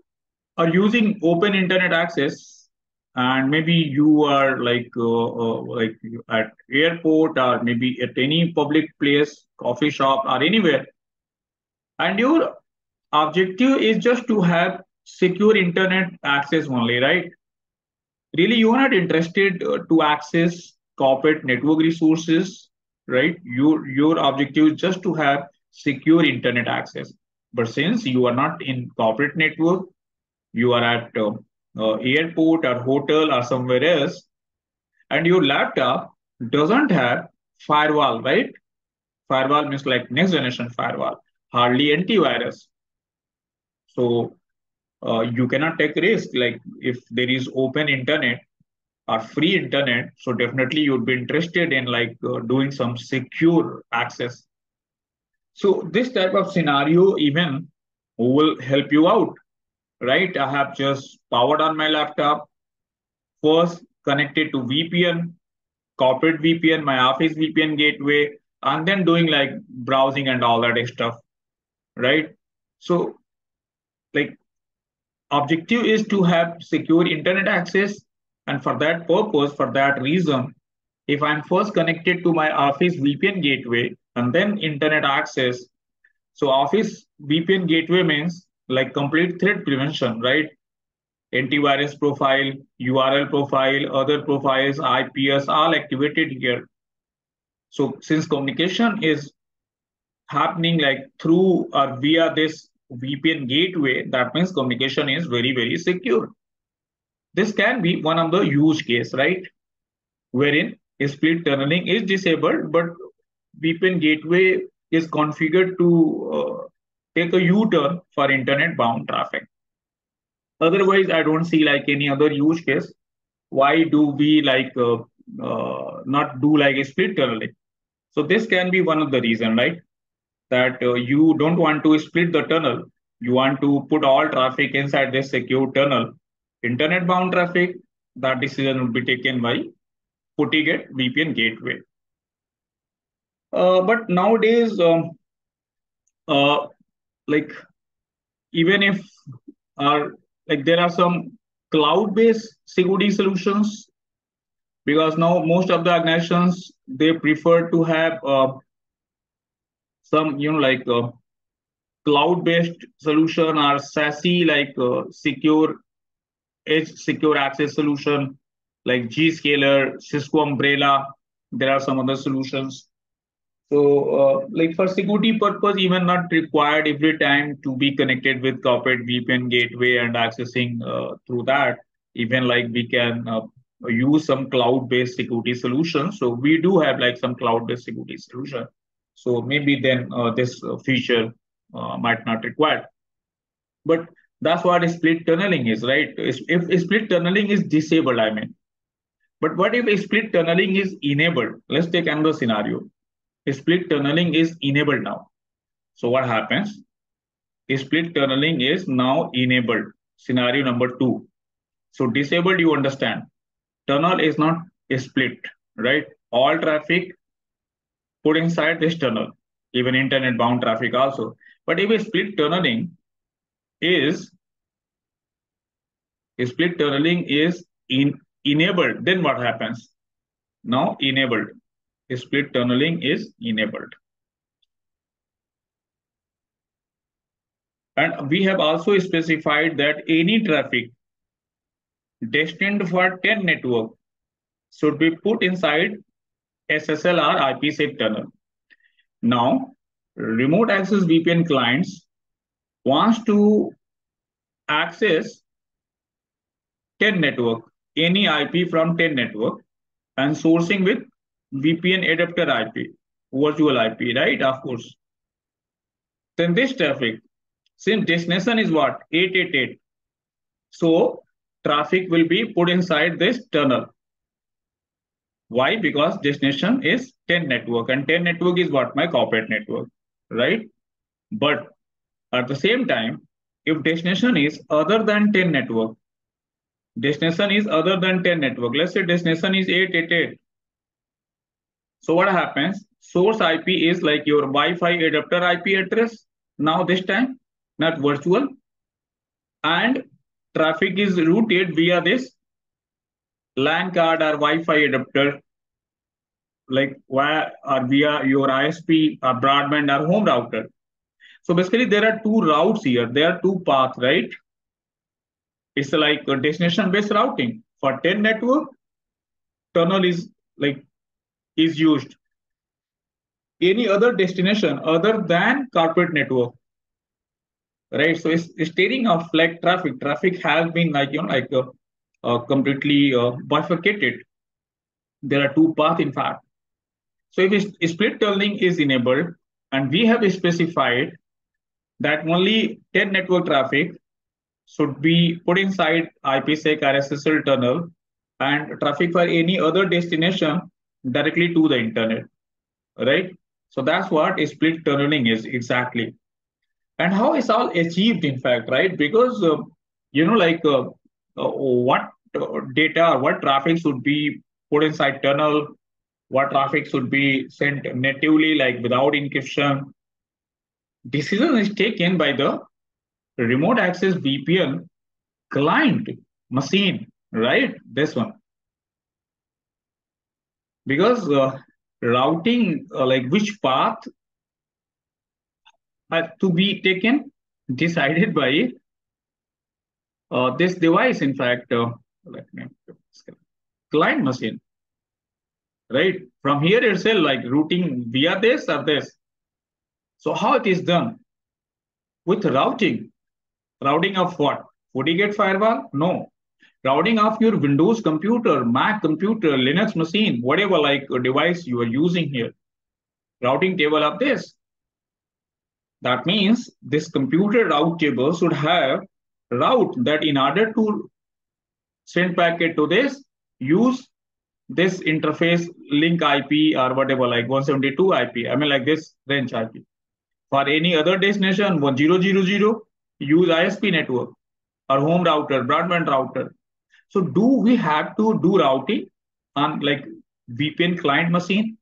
are using open internet access and maybe you are like uh, uh, like at airport or maybe at any public place coffee shop or anywhere and your objective is just to have secure internet access only right? Really you are not interested uh, to access corporate network resources right? Your, your objective is just to have secure internet access. But since you are not in corporate network, you are at uh, uh, airport or hotel or somewhere else, and your laptop doesn't have firewall, right? Firewall means like next generation firewall, hardly antivirus. So uh, you cannot take risk. Like if there is open internet, or free internet so definitely you'd be interested in like uh, doing some secure access. So this type of scenario even will help you out right? I have just powered on my laptop first connected to vpn corporate vpn my office vpn gateway and then doing like browsing and all that stuff right? So like objective is to have secure internet access and for that purpose, for that reason, if I'm first connected to my Office VPN gateway and then internet access, so Office VPN gateway means like complete threat prevention, right? Antivirus profile, URL profile, other profiles, IPS, all activated here. So since communication is happening like through or via this VPN gateway, that means communication is very, very secure. This can be one of the use case, right? Wherein split tunneling is disabled, but VPN gateway is configured to uh, take a U-turn for internet bound traffic. Otherwise, I don't see like any other use case. Why do we like uh, uh, not do like a split tunneling? So this can be one of the reason, right? That uh, you don't want to split the tunnel. You want to put all traffic inside this secure tunnel internet bound traffic, that decision would be taken by FortiGate VPN gateway. Uh, but nowadays, um, uh, like even if our like there are some cloud-based security solutions because now most of the organizations they prefer to have uh, some you know like uh, cloud-based solution or SASE like uh, secure edge secure access solution like Zscaler, Cisco Umbrella. There are some other solutions. So, uh, like for security purpose, even not required every time to be connected with corporate VPN gateway and accessing uh, through that. Even like we can uh, use some cloud-based security solutions. So we do have like some cloud-based security solution. So maybe then uh, this feature uh, might not require. But that's what split tunneling is, right? If, split tunneling is disabled, I mean. But what if split tunneling is enabled? Let's take another scenario split tunneling is enabled now. So what happens? Split tunneling is now enabled. Scenario number two. So disabled, you understand. Tunnel is not split, right? All traffic put inside this tunnel, even internet bound traffic also. But if a split tunneling is split tunneling is in enabled, then what happens? Now enabled split tunneling is enabled. And we have also specified that any traffic destined for 10 network should be put inside SSL or IPsec tunnel. Now, remote access VPN clients wants to access 10 network, any IP from 10 network and sourcing with VPN adapter IP, virtual IP, right? Of course. Then this traffic, since destination is what? 888. So traffic will be put inside this tunnel. Why? Because destination is 10 network and 10 network is what? My corporate network, right? But at the same time, if destination is other than 10 network, destination is other than 10 network. Let's say destination is 888. So what happens? Source IP is like your Wi-Fi adapter IP address. Now this time, not virtual. And traffic is routed via this LAN card or Wi-Fi adapter, like via or via your ISP or broadband or home router. So basically, there are two routes here. There are two paths, right? It's like a destination-based routing. For 10 network, tunnel is like is used. Any other destination other than corporate network, right? So it's, it's steering of like traffic. Traffic has been like you know like uh, uh, completely uh, bifurcated. There are two paths in fact. So if split tunneling is enabled, and we have specified that only 10 network traffic should be put inside IPsec or SSL tunnel, and traffic for any other destination directly to the internet, right? So that's what split tunneling is exactly. And how is all achieved, in fact, right? Because, uh, you know, like uh, uh, what data, what traffic should be put inside tunnel, what traffic should be sent natively, like without encryption. Decision is taken by the remote access VPN client machine, right? This one. Because uh, routing uh, like which path had to be taken decided by uh, this device in fact uh, let me client machine. Right? From here itself like routing via this or this so how it is done with routing routing of what FortiGate firewall no routing of your Windows computer, Mac computer, Linux machine, whatever like device you are using here. Routing table of this. That means this computer route table should have route that in order to send packet to this, use this interface link IP or whatever, like 172 IP. I mean, like this range IP. For any other destination, 1000, use ISP network our home router, broadband router. So do we have to do routing on like VPN client machine?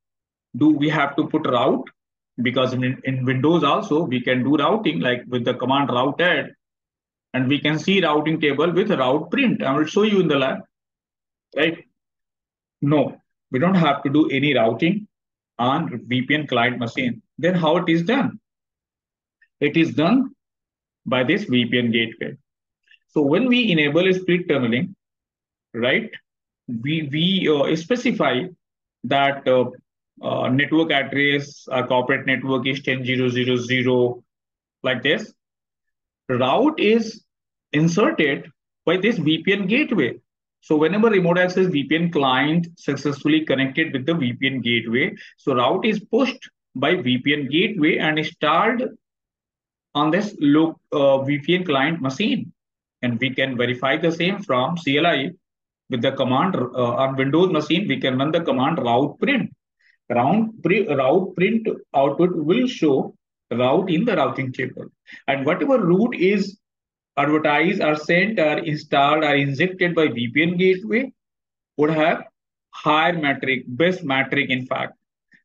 Do we have to put route? Because in, in Windows also we can do routing like with the command route add and we can see routing table with route print. I will show you in the lab, right? No, we don't have to do any routing on VPN client machine. Then how it is done? It is done by this VPN gateway. So when we enable a split tunneling, right, we, we uh, specify that uh, uh, network address, our corporate network is 10000 like this. Route is inserted by this VPN gateway. So whenever remote access VPN client successfully connected with the VPN gateway, so route is pushed by VPN gateway and installed on this look uh, VPN client machine. And we can verify the same from CLI with the command uh, on Windows machine. We can run the command route print. Route, pre, route print output will show route in the routing table. And whatever route is advertised or sent or installed or injected by VPN gateway would have higher metric, best metric in fact.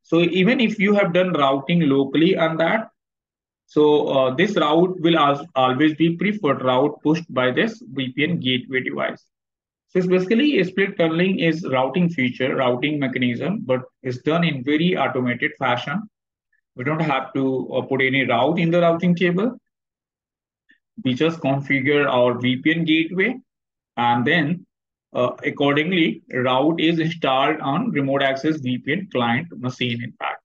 So even if you have done routing locally on that, so uh, this route will always be preferred route pushed by this VPN gateway device. So it's basically a split tunneling is routing feature, routing mechanism, but it's done in very automated fashion. We don't have to uh, put any route in the routing table we just configure our VPN gateway and then uh, accordingly route is installed on remote access VPN client machine in fact.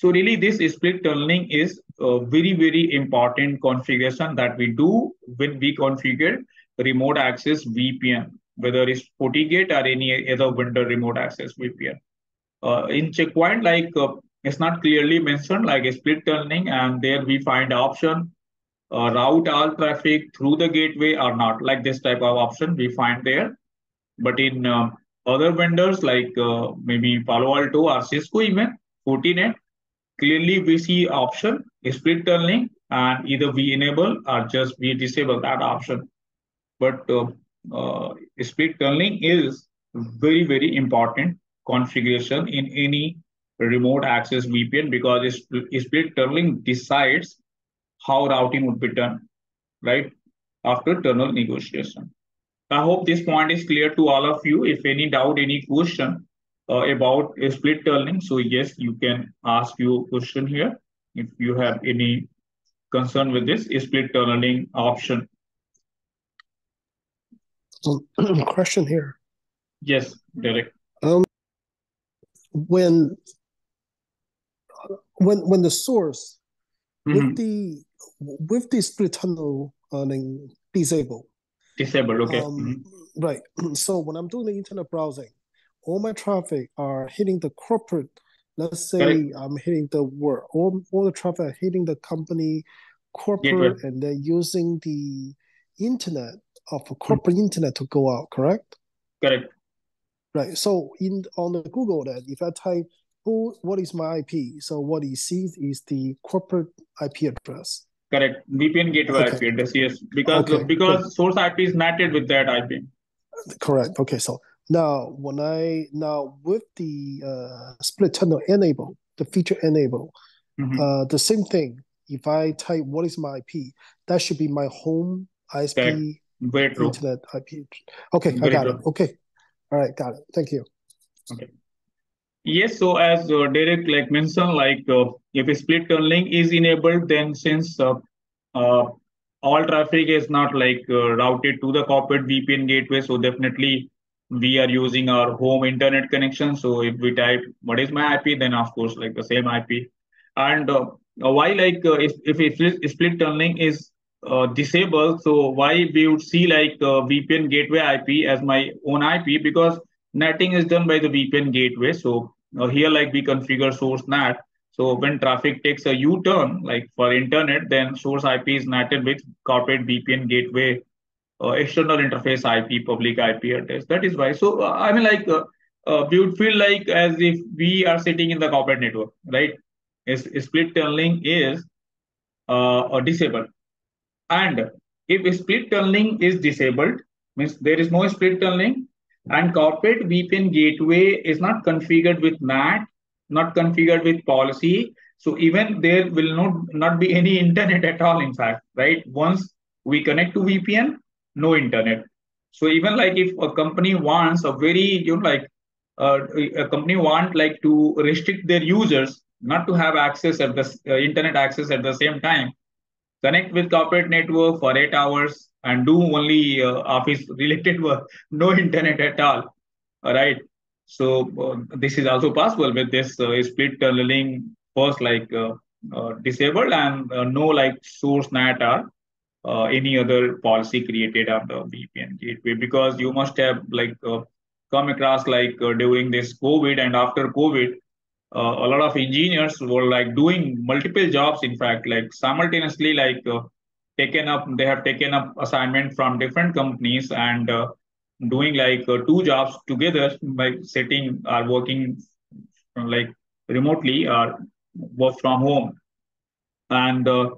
So really this split tunneling is a very, very important configuration that we do when we configure remote access VPN, whether it's FortiGate or any other vendor remote access VPN. Uh, in Check Point, like uh, it's not clearly mentioned like a split tunneling and there we find option uh, route all traffic through the gateway or not, like this type of option we find there. But in uh, other vendors like uh, maybe Palo Alto or Cisco even, Fortinet, clearly we see option split tunneling and either we enable or just we disable that option. But uh, uh, split tunneling is very, very important configuration in any remote access VPN because split tunneling decides how routing would be done, right? After tunnel negotiation. I hope this point is clear to all of you. If any doubt, any question about a split tunneling, so yes, you can ask your question here. If you have any concern with this split tunneling option. So, question here. Yes, Derek. Um, when when when the source mm -hmm. with the with the split tunnel uh, disabled. Disabled, okay. Um, mm-hmm. Right. So when I'm doing the internet browsing, all my traffic are hitting the corporate. Let's say. I'm hitting the work. All, all the traffic are hitting the company corporate, and then using the internet of a corporate mm-hmm. internet to go out. Correct. Correct. Right. So in on the Google, that if I type who what is my IP, so what he sees is the corporate IP address. Correct. VPN gateway okay. IP address, yes. Because okay. because Good. source IP is netted with that IP. Correct. Okay. So now when I now with the uh, split tunnel enable, the feature enable, mm-hmm. uh, the same thing. If I type what is my IP, that should be my home ISP internet IP. Okay, Very I got true. it. Okay. All right, got it. Thank you. Okay. Yes, so as uh, Derek like mentioned, like uh, if a split tunneling is enabled, then since uh, uh, all traffic is not like uh, routed to the corporate VPN gateway, so definitely we are using our home internet connection. So if we type what is my IP, then of course like the same IP. And uh, why like if if a split tunneling is disabled, so why we would see like VPN gateway IP as my own IP because netting is done by the VPN gateway. So uh, here, like we configure source NAT. So when traffic takes a U-turn, like for internet, then source IP is netted with corporate VPN gateway, uh, external interface IP, public IP address. That is why. So uh, I mean, like uh, uh, we would feel like as if we are sitting in the corporate network, right? Is split tunneling is uh, disabled, and if split tunneling is disabled, means there is no split tunneling, and corporate VPN gateway is not configured with NAT, not configured with policy. So even there will not, not be any internet at all, in fact, right? Once we connect to VPN, no internet. So even like if a company wants a very, you know, like uh, a company want like to restrict their users not to have access at the uh, internet access at the same time, connect with corporate network for eight hours and do only uh, office related work, no internet at all. All right. So uh, this is also possible with this uh, split tunneling first like uh, disabled and no like source NAT any other policy created on the VPN gateway? Because you must have like come across like during this COVID and after COVID, uh, a lot of engineers were like doing multiple jobs in fact like simultaneously like uh, taken up they have taken up assignment from different companies and uh, doing like uh, two jobs together by sitting or working like remotely or work from home. And uh,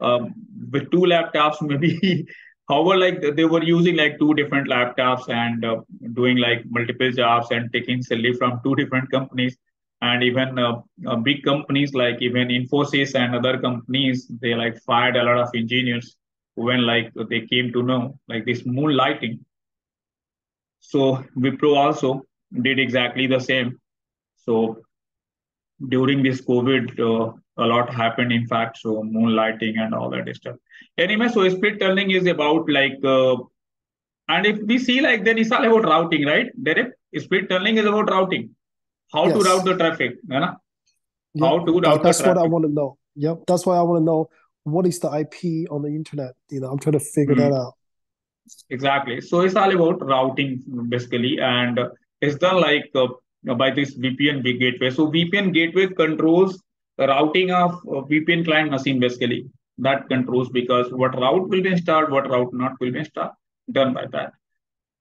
um, with two laptops maybe however like they were using like two different laptops and uh, doing like multiple jobs and taking salary from two different companies. And even uh, uh, big companies like even infosys and other companies they like fired a lot of engineers when like they came to know like this moonlighting. So wipro also did exactly the same. So during this covid uh, a lot happened in fact so moonlighting and all that stuff. Anyway so split tunneling is about like uh, and if we see like then it's all about routing right? Derek split tunneling is about routing. How yes. to route the traffic you know? Yep. how to route that's what i want to know. Yep that's why i want to know what is the ip on the internet you know? I'm trying to figure mm-hmm. that out. Exactly. So it's all about routing basically and it's done like uh, by this vpn gateway. So vpn gateway controls the routing of uh, vpn client machine basically that controls because what route will be installed what route not will be installed done by that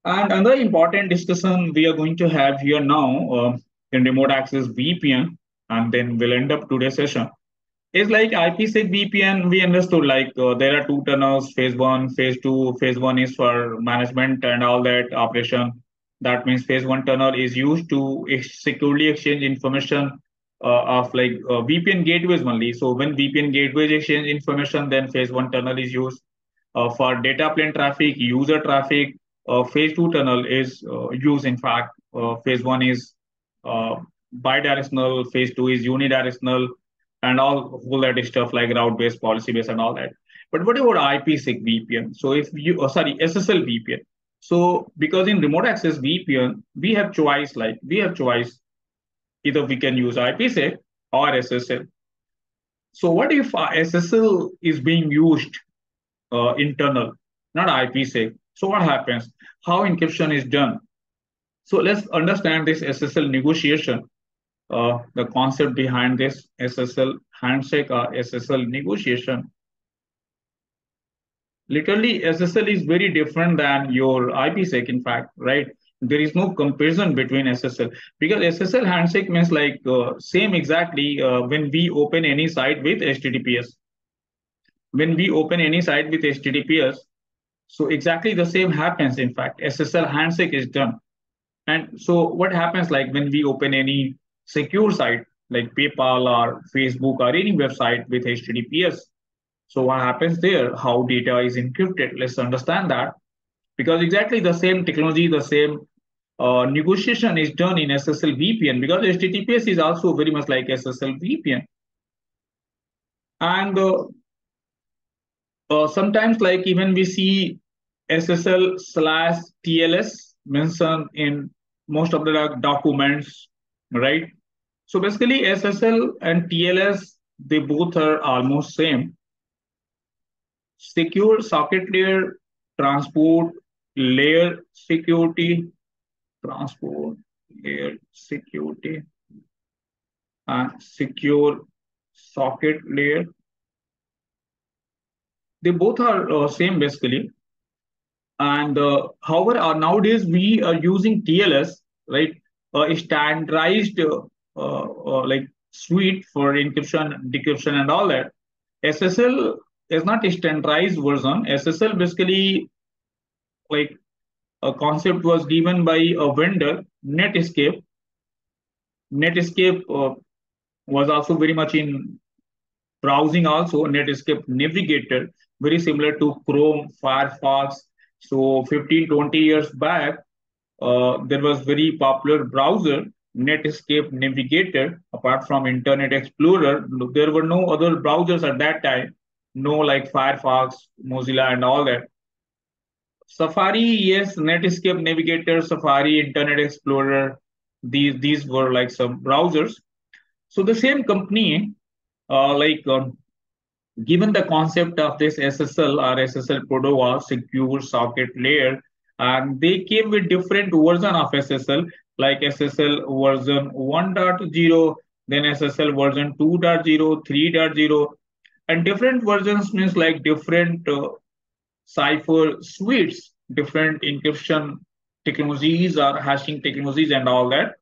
and another important discussion we are going to have here now uh, in remote access VPN, and then we'll end up today's session. Is like IPsec VPN, we understood like uh, there are two tunnels, phase one, phase two. Phase one is for management and all that operation. That means phase one tunnel is used to ex- securely exchange information of like uh, VPN gateways only. So when VPN gateways exchange information, then phase one tunnel is used uh, for data plane traffic, user traffic. Uh, phase two tunnel is uh, used. In fact, phase one is uh, bidirectional, phase two is unidirectional, and all all that stuff like route based, policy based, and all that. But what about IPsec VPN? So if you, oh, sorry, SSL VPN. So because in remote access VPN, we have choice, like we have choice, either we can use IPsec or SSL. So what if uh, SSL is being used uh, internal, not IPsec? So what happens? How encryption is done? So let's understand this SSL negotiation, uh, the concept behind this SSL handshake or SSL negotiation. Literally, SSL is very different than your IPsec, in fact, right? There is no comparison between SSL because SSL handshake means like uh, same exactly uh, when we open any site with HTTPS. When we open any site with HTTPS, so exactly the same happens. In fact, SSL handshake is done and so what happens like when we open any secure site like PayPal or Facebook or any website with HTTPS? So what happens there? How data is encrypted? Let's understand that because exactly the same technology, the same uh, negotiation is done in SSL VPN because HTTPS is also very much like SSL VPN. And uh, uh, sometimes like even we see SSL slash TLS mentioned in most of the documents, right? So basically SSL and TLS, they both are almost same. Secure socket layer, transport layer security, transport layer security, and secure socket layer. They both are uh, same basically. And uh, however, uh, nowadays we are using TLS, right? Uh, standardized uh, uh, like suite for encryption, decryption, and all that. SSL is not a standardized version. SSL basically like a concept was given by a vendor, Netscape. Netscape uh, was also very much in browsing also, Netscape Navigator, very similar to Chrome, Firefox. So 15, 20 years back, uh, there was very popular browser, Netscape Navigator. Apart from Internet Explorer, there were no other browsers at that time, no like Firefox, Mozilla and all that. Safari, yes, Netscape Navigator, Safari, Internet Explorer, these these were like some browsers. So the same company, uh, like um, given the concept of this SSL or SSL protocol, secure socket layer, and they came with different version of SSL, like SSL version 1.0, then SSL version 2.0, 3.0, and different versions means like different uh, cipher suites, different encryption technologies or hashing technologies and all that.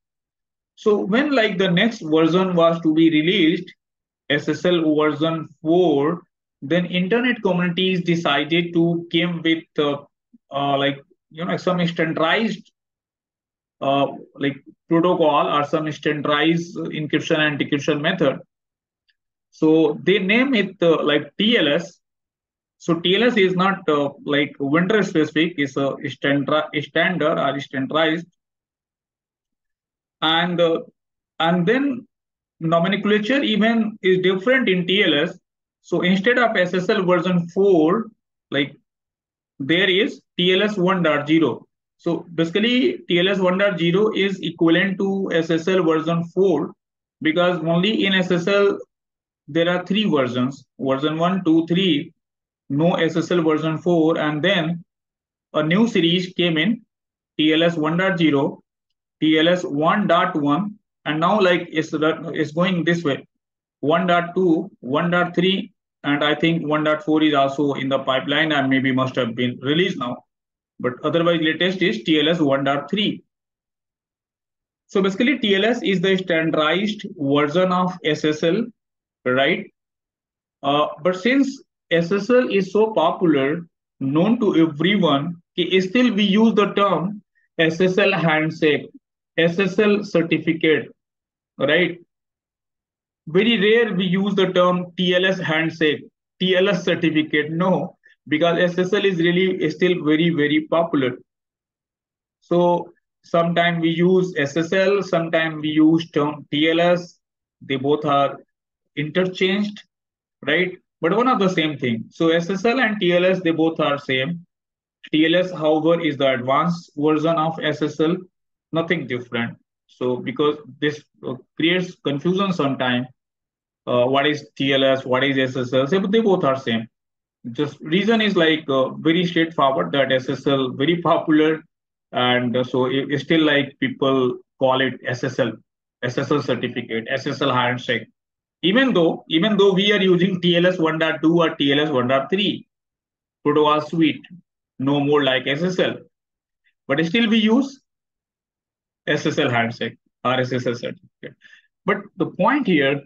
So when like the next version was to be released, SSL version 4, then internet communities decided to came with uh, uh, like you know some standardized uh, like protocol or some standardized encryption and decryption method. So they name it uh, like TLS so TLS is not uh, like vendor specific, it's a standard, standard or standardized. And, uh, and then nomenclature even is different in TLS. So instead of SSL version 4, like there is TLS 1.0. So basically TLS 1.0 is equivalent to SSL version 4 because only in SSL there are three versions, version 1, 2, 3 no SSL version 4, and then a new series came in TLS 1.0, TLS 1.1, and now like it's, it's going this way 1.2, 1.3, and I think 1.4 is also in the pipeline and maybe must have been released now. But otherwise, latest is TLS 1.3. So basically, TLS is the standardized version of SSL, right? Uh, but since SSL is so popular, known to everyone, still we use the term SSL handshake, SSL certificate, right? Very rare we use the term TLS handshake, TLS certificate. No, because SSL is really still very, very popular. So sometimes we use SSL, sometimes we use term TLS. They both are interchanged, right? But one of the same thing. So SSL and TLS, they both are same. TLS, however, is the advanced version of SSL, nothing different. So because this uh, creates confusion sometimes, uh, what is TLS, what is SSL, so they both are same. Just reason is like uh, very straightforward that SSL very popular, and uh, so it, it's still like people call it SSL, SSL certificate, SSL handshake even though even though we are using TLS 1.2 or TLS 1.3 protocol suite, no more like SSL, but still we use SSL handshake or SSL certificate. But the point here,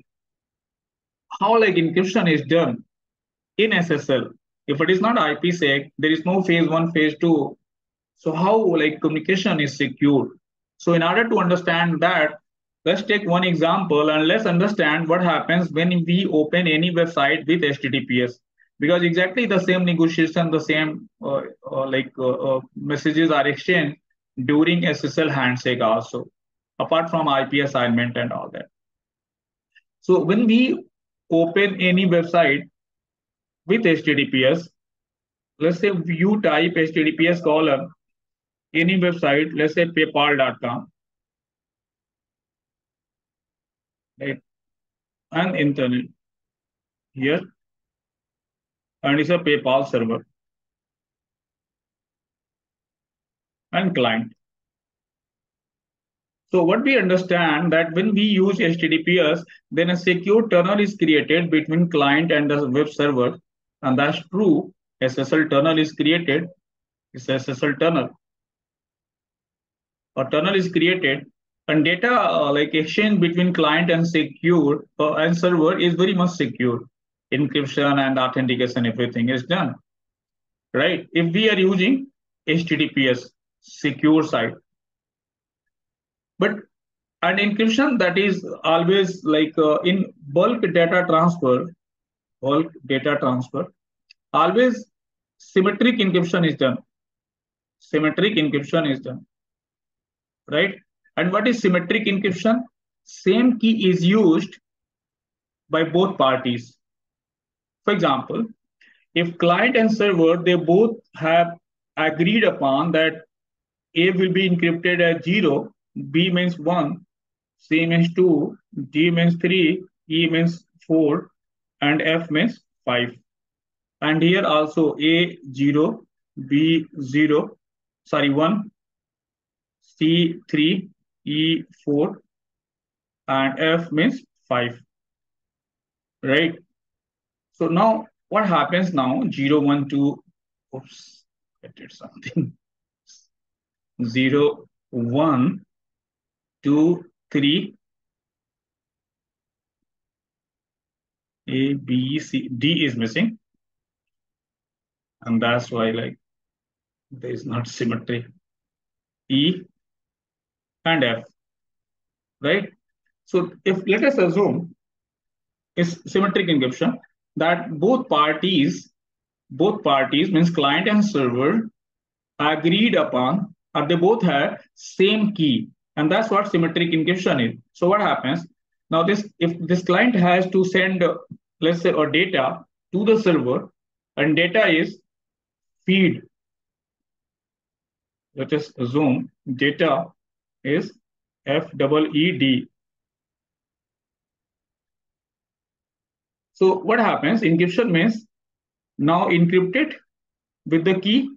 how like encryption is done in SSL. If it is not IPsec, there is no phase one, phase two. So how like communication is secure? So in order to understand that, Let's take one example and let's understand what happens when we open any website with HTTPS. Because exactly the same negotiation, the same uh, uh, like uh, uh messages are exchanged during SSL handshake also, apart from IP assignment and all that. So when we open any website with HTTPS, let's say you type HTTPS column, any website, let's say paypal.com, right? And internet here, and it's a PayPal server and client. So what we understand that when we use HTTPS, then a secure tunnel is created between client and the web server. And that's true. SSL tunnel is created. It's SSL tunnel. A tunnel is created and data uh, like exchange between client and secure uh, and server is very much secure encryption and authentication, everything is done, right? If we are using HTTPS secure site, but an encryption that is always like uh, in bulk data transfer, bulk data transfer, always symmetric encryption is done. Symmetric encryption is done, right? And what is symmetric encryption? Same key is used by both parties. For example, if client and server, they both have agreed upon that A will be encrypted as zero, B means one, C means two, D means three, E means four, and F means five. And here also A zero, B zero, sorry, one, C three, E four, and F means five right? So now what happens now? 0, 1, 2, oops, I did something. 0, 1, 2, 3, A, B, C, D is missing. And that's why like there is not symmetry. E and F, right? So if let us assume is symmetric encryption that both parties, both parties means client and server agreed upon or they both have same key. And that's what symmetric encryption is. So what happens? Now this if this client has to send let's say a data to the server and data is feed. Let us assume data is F double E D So what happens? Encryption means now encrypted with the key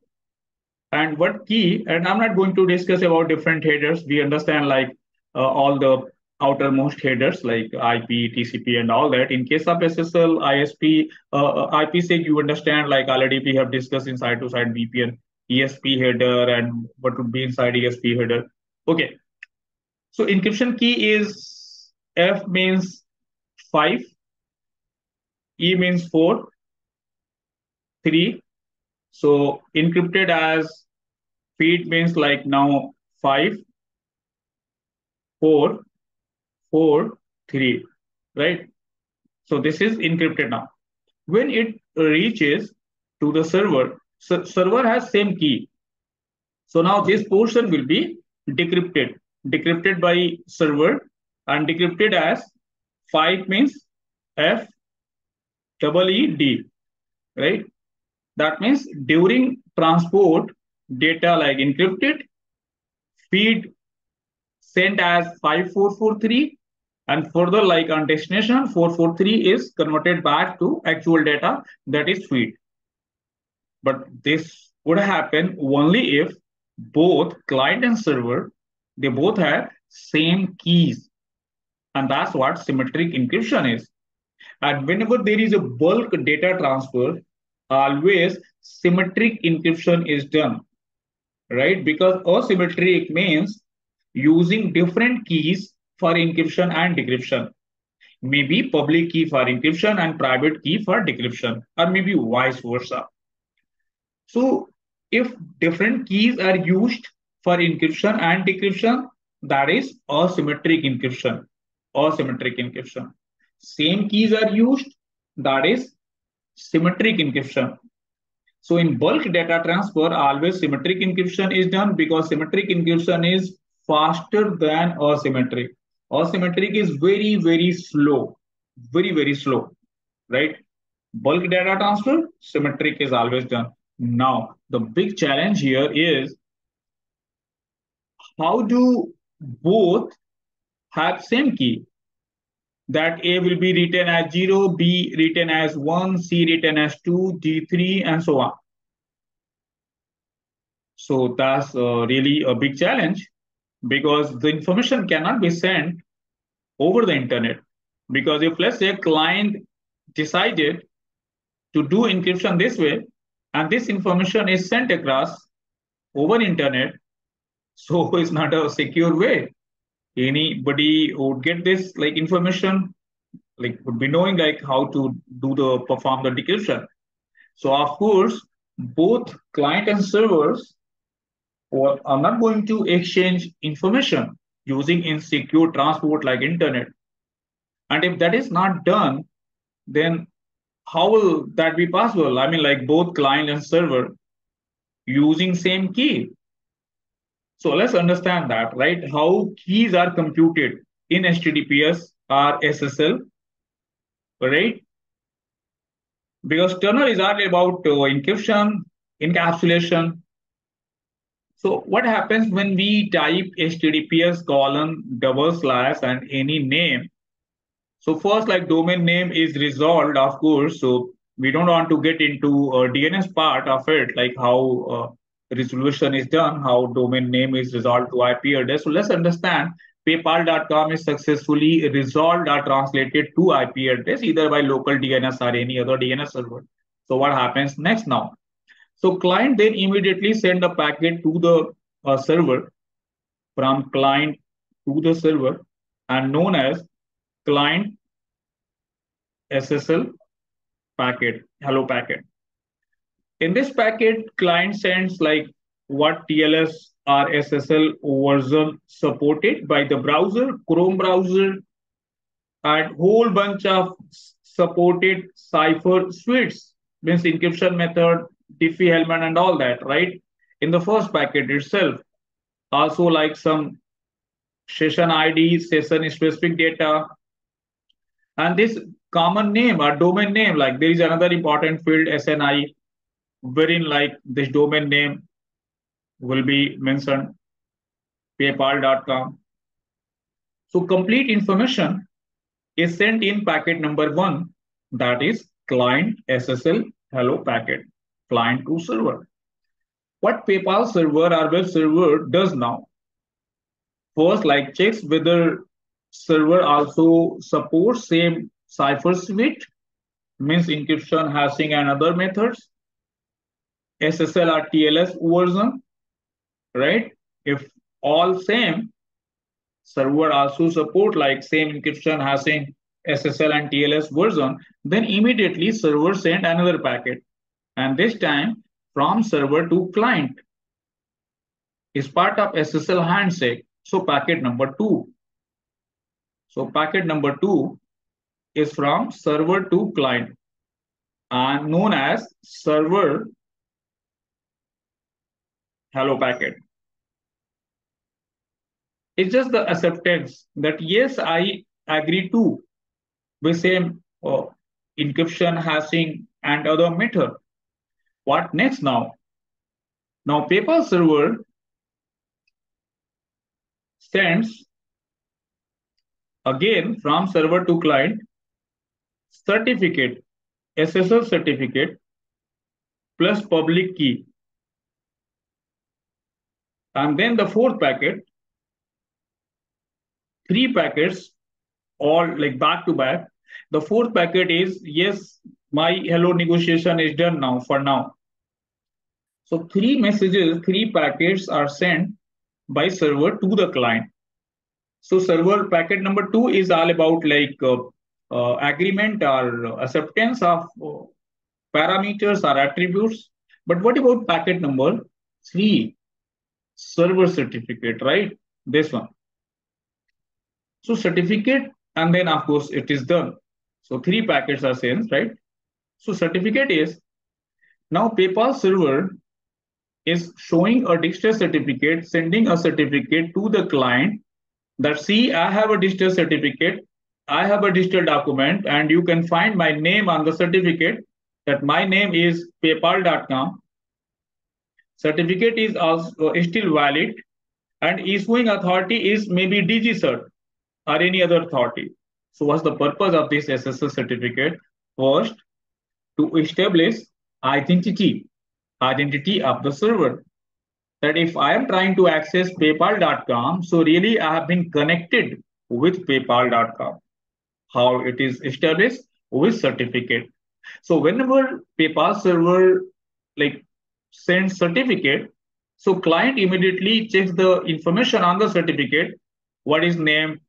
and what key, and I'm not going to discuss about different headers. We understand like uh, all the outermost headers like IP, TCP, and all that. In case of SSL, ISP, uh, uh IPsec, you understand like already we have discussed in site-to-site VPN, ESP header, and what would be inside ESP header. Okay. So encryption key is F means five E means 4, 3. So encrypted as feed means like now 5, 4, 4, 3, right? So this is encrypted now. When it reaches to the server, server has same key. So now this portion will be decrypted, decrypted by server and decrypted as 5 means F double E D, right? That means during transport, data like encrypted, feed sent as 5443, and further like on destination, 443 is converted back to actual data that is feed. But this would happen only if both client and server, they both have same keys. And that's what symmetric encryption is. And whenever there is a bulk data transfer, always symmetric encryption is done, right? Because asymmetric means using different keys for encryption and decryption. Maybe public key for encryption and private key for decryption, or maybe vice versa. So if different keys are used for encryption and decryption, that is asymmetric encryption, asymmetric encryption same keys are used, that is symmetric encryption. So in bulk data transfer, always symmetric encryption is done because symmetric encryption is faster than asymmetric. Asymmetric is very, very slow, very, very slow, right? Bulk data transfer, symmetric is always done. Now, the big challenge here is how do both have same key? that A will be written as 0, B written as 1, C written as 2, D 3, and so on. So that's uh, really a big challenge because the information cannot be sent over the internet. Because if let's say a client decided to do encryption this way, and this information is sent across over internet, so it's not a secure way anybody would get this like information like would be knowing like how to do the perform the decryption. So of course, both client and servers are not going to exchange information using insecure transport like internet. And if that is not done, then how will that be possible? I mean, like both client and server using same key. So let's understand that, right? How keys are computed in HTTPS or SSL, right? Because tunnel is all about uh, encryption, encapsulation. So what happens when we type HTTPS colon double slash and any name? So first, like domain name is resolved, of course. So we don't want to get into a DNS part of it, like how uh, resolution is done, how domain name is resolved to IP address. So let's understand paypal.com is successfully resolved or translated to IP address either by local DNS or any other DNS server. So what happens next now? So client then immediately send a packet to the uh, server from client to the server and known as client SSL packet, hello packet. In this packet, client sends like what TLS or SSL version supported by the browser, Chrome browser, and whole bunch of supported cipher suites, means encryption method, Diffie-Hellman and all that, right? In the first packet itself. Also like some session ID, session specific data. And this common name or domain name, like there is another important field SNI, wherein like this domain name will be mentioned, paypal.com. So complete information is sent in packet number one, that is client SSL hello packet, client to server. What PayPal server or web server does now, first like checks whether server also supports same cipher suite, means encryption, hashing, and other methods. SSL or TLS version, right? If all same, server also support like same encryption, hashing, SSL and TLS version, then immediately server send another packet. And this time from server to client is part of SSL handshake. So packet number two. So packet number two is from server to client and known as server hello packet. It's just the acceptance that yes, I agree to the same uh, encryption, hashing, and other method. What next now? Now PayPal server sends again from server to client certificate, SSL certificate plus public key. And then the fourth packet, three packets, all like back to back. The fourth packet is, yes, my hello negotiation is done now for now. So three messages, three packets are sent by server to the client. So server packet number two is all about like uh, uh, agreement or acceptance of uh, parameters or attributes. But what about packet number three? Server certificate, right? This one. So certificate, and then of course it is done. So three packets are sent, right? So certificate is now PayPal server is showing a digital certificate, sending a certificate to the client that see, I have a digital certificate I have a digital document and you can find my name on the certificate that my name is paypal.com. Certificate is also uh, still valid and issuing authority is maybe DigiCert or any other authority. So what's the purpose of this SSL certificate? First, to establish identity, identity of the server. That if I am trying to access paypal.com, so really I have been connected with paypal.com how it is established? With certificate. So whenever PayPal server like sends certificate, so client immediately checks the information on the certificate, what is name,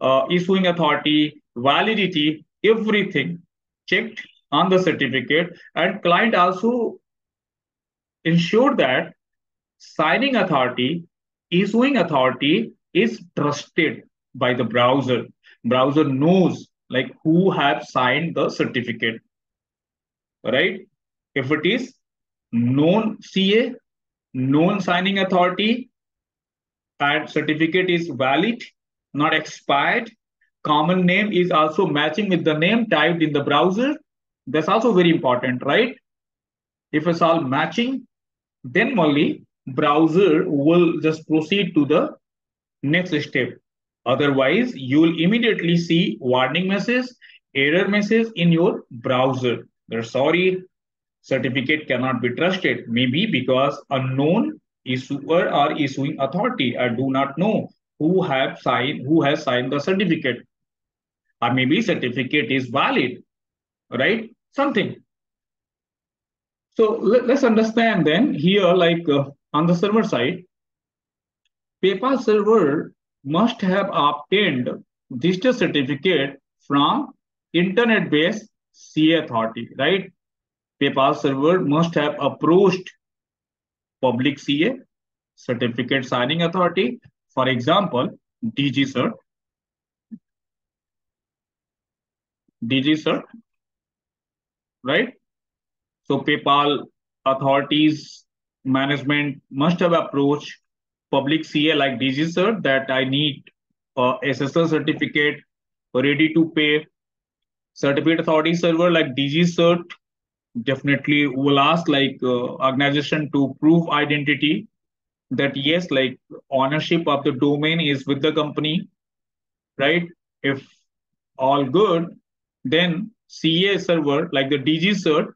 uh, issuing authority, validity, everything checked on the certificate. And client also ensure that signing authority, issuing authority is trusted by the browser. Browser knows like who have signed the certificate, right? If it is known CA, known signing authority, and certificate is valid, not expired, common name is also matching with the name typed in the browser. That's also very important, right? If it's all matching, then only browser will just proceed to the next step. Otherwise, you will immediately see warning message, error message in your browser. They're sorry, certificate cannot be trusted. Maybe because unknown issuer or issuing authority. I do not know who have signed who has signed the certificate. Or maybe certificate is valid, right? Something. So let, us understand then here, like uh, on the server side, PayPal server must have obtained digital certificate from internet-based CA authority, right? PayPal server must have approached public CA, certificate signing authority, for example, DigiCert, DigiCert, right? So PayPal authorities management must have approached public CA like DigiCert that I need a SSL certificate ready to pay. Certificate authority server like DigiCert definitely will ask like uh, organization to prove identity that yes, like ownership of the domain is with the company, right? If all good, then CA server like the DigiCert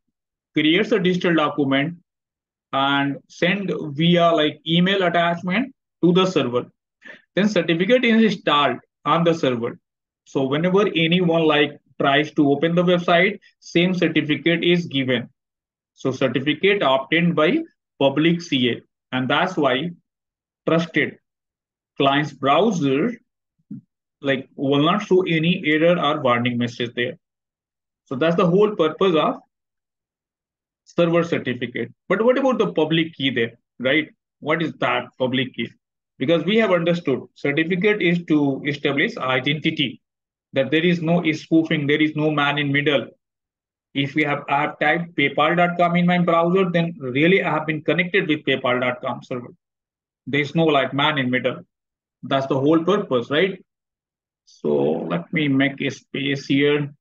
creates a digital document and send via like email attachment to the server. Then certificate is installed on the server. So whenever anyone like tries to open the website, same certificate is given. So certificate obtained by public CA. And that's why trusted client's browser like will not show any error or warning message there. So that's the whole purpose of server certificate. But what about the public key there, right? What is that public key? Because we have understood certificate is to establish identity, that there is no spoofing, there is no man in middle. If we have I have typed paypal.com in my browser, then really I have been connected with paypal.com server. There is no like man in middle. That's the whole purpose, right? So let me make a space here.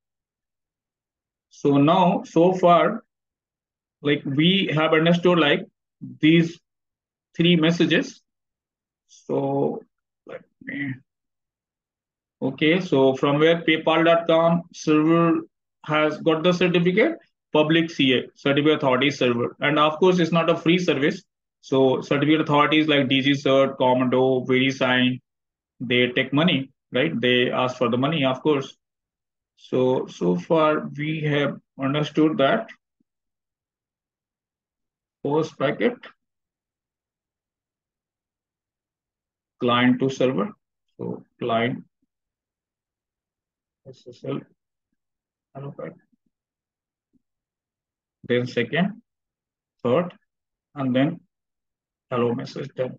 So now, so far, like we have understood like these three messages. So let me, okay, so from where paypal.com server has got the certificate, public CA, certificate authority server. And of course, it's not a free service. So certificate authorities like DigiCert, Comodo, VeriSign, they take money, right? They ask for the money, of course. So, so far we have understood that post packet client to server. So client SSL hello packet. Then second, third, and then hello message done.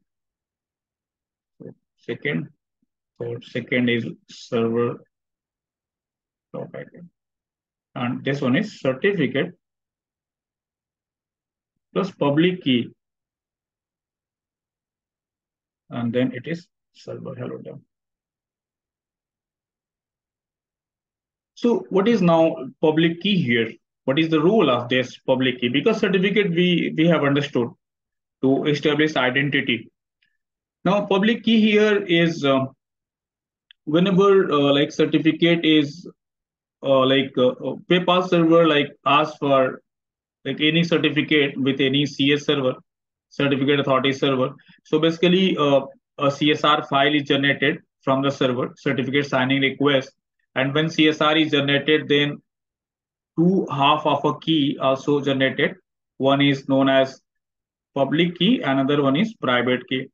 So second, third, second is server packet. And this one is certificate plus public key. And then it is server hello done. So what is now public key here? What is the role of this public key? Because certificate we, we have understood to establish identity. Now public key here is uh, whenever uh, like certificate is uh, like uh, PayPal server like ask for like any certificate with any CS server, certificate authority server. So basically, uh, a CSR file is generated from the server, certificate signing request. And when CSR is generated, then two half of a key also generated. One is known as public key, another one is private key.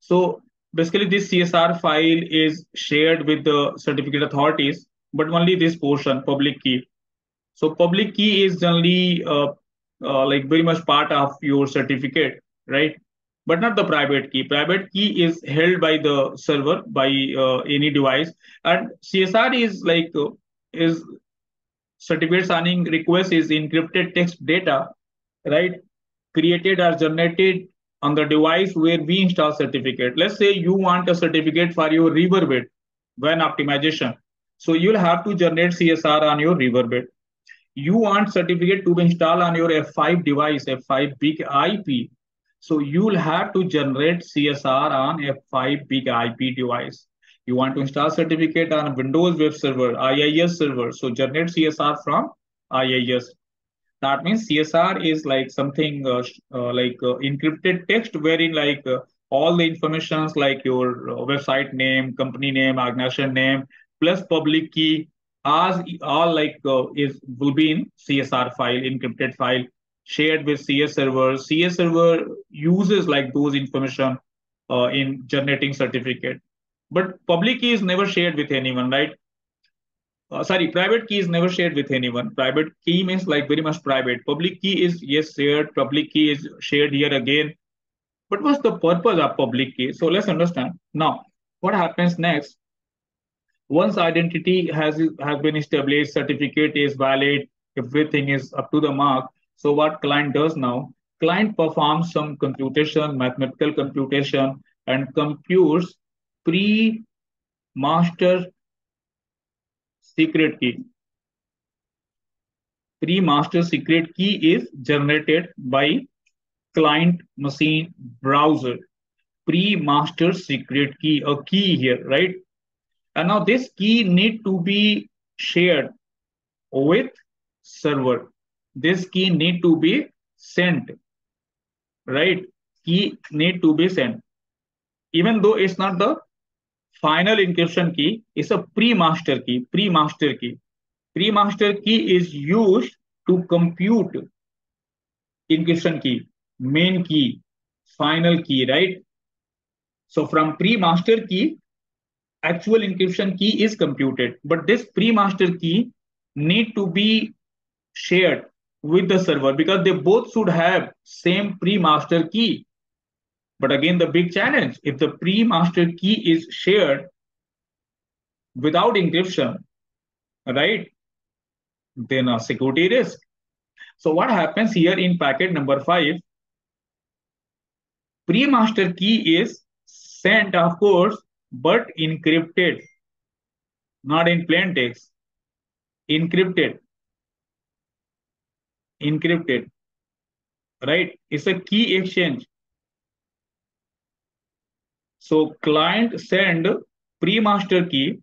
So basically this CSR file is shared with the certificate authorities but only this portion, public key. So public key is generally uh, uh, like very much part of your certificate, right? But not the private key. Private key is held by the server by uh, any device, and CSR is like uh, is certificate signing request is encrypted text data, right? Created or generated on the device where we install certificate. Let's say you want a certificate for your Riverbed WAN optimization. So you'll have to generate CSR on your Riverbed. You want certificate to be installed on your F5 device, F5 big IP. So you'll have to generate CSR on F5 big IP device. You want to install certificate on Windows web server, IIS server. So generate CSR from IIS. That means CSR is like something uh, uh, like uh, encrypted text wherein like uh, all the informations like your uh, website name, company name, organization name, plus public key as all like uh, is will be in CSR file, encrypted file shared with CS server. CS server uses like those information in generating certificate. But public key is never shared with anyone, right? uh, sorry, private key is never shared with anyone. Private key means like very much private. Public key is yes shared. Public key is shared here again. But what's the purpose of public key? So let's understand. Now, what happens next? Once identity has has been established, certificate is valid, everything is up to the mark. So what client does now? Client performs some computation, mathematical computation, and computes pre-master secret key. Pre-master secret key is generated by client machine browser. Pre-master secret key, a key here, right? And now this key need to be shared with server. This key need to be sent, right? Key need to be sent. Even though it's not the final encryption key it's a pre-master key, pre-master key. Pre-master key is used to compute encryption key, main key, final key, right? So from pre-master key, actual encryption key is computed, but this pre-master key need to be shared with the server because they both should have same pre-master key. But again, the big challenge, if the pre-master key is shared without encryption, right, then a security risk. So what happens here in packet number five, pre-master key is sent, of course, but encrypted, not in plain text, encrypted, encrypted, right? It's a key exchange. So client send pre-master key,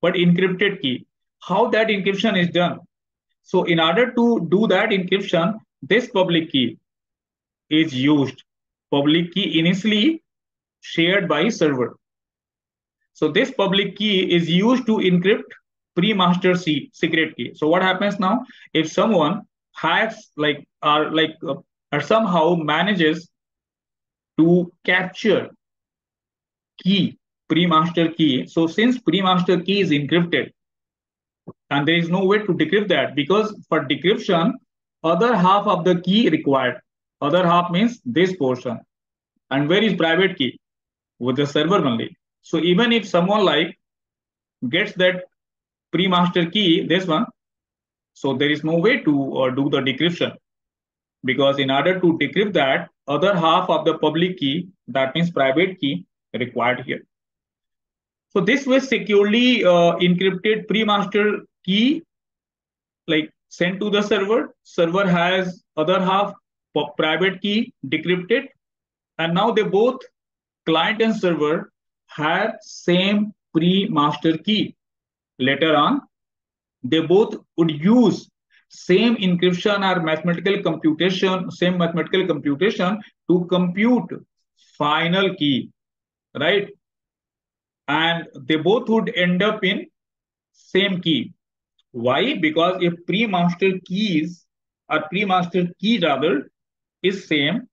but encrypted key. How that encryption is done? So in order to do that encryption, this public key is used. Public key initially shared by server. So this public key is used to encrypt pre-master secret key. So what happens now? If someone hacks like or like uh, or somehow manages to capture key, pre-master key. So since pre-master key is encrypted, and there is no way to decrypt that because for decryption, other half of the key required. Other half means this portion. And where is private key? With the server only. So even if someone like gets that pre-master key, this one, so there is no way to uh, do the decryption because in order to decrypt that other half of the public key, that means private key, required here. So this was securely uh, encrypted pre-master key, like sent to the server. Server has other half private key decrypted. And now they both, client and server, have same pre-master key. Later on, they both would use same encryption or mathematical computation, same mathematical computation to compute final key right? And they both would end up in same key. Why? Because if pre-master keys or pre-master key rather is same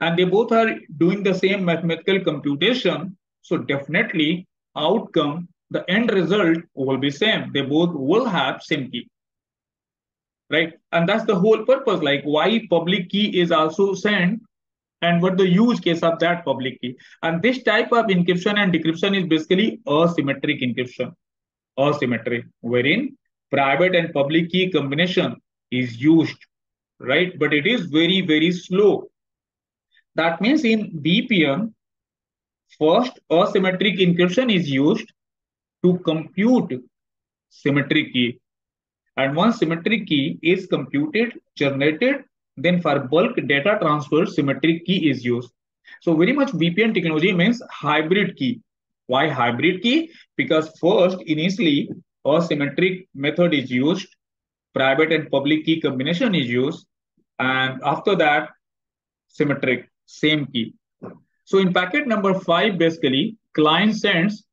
and they both are doing the same mathematical computation, so definitely outcome the end result will be same. They both will have same key. Right. And that's the whole purpose. Like why public key is also sent and what the use case of that public key. And this type of encryption and decryption is basically asymmetric encryption. Asymmetric, wherein private and public key combination is used, right? But it is very, very slow. That means in VPN, first asymmetric encryption is used to compute symmetric key. And once symmetric key is computed, generated, then for bulk data transfer, symmetric key is used. So very much VPN technology means hybrid key. Why hybrid key? Because first, initially, a symmetric method is used, private and public key combination is used, and after that, symmetric, same key. So in packet number five, basically, client sends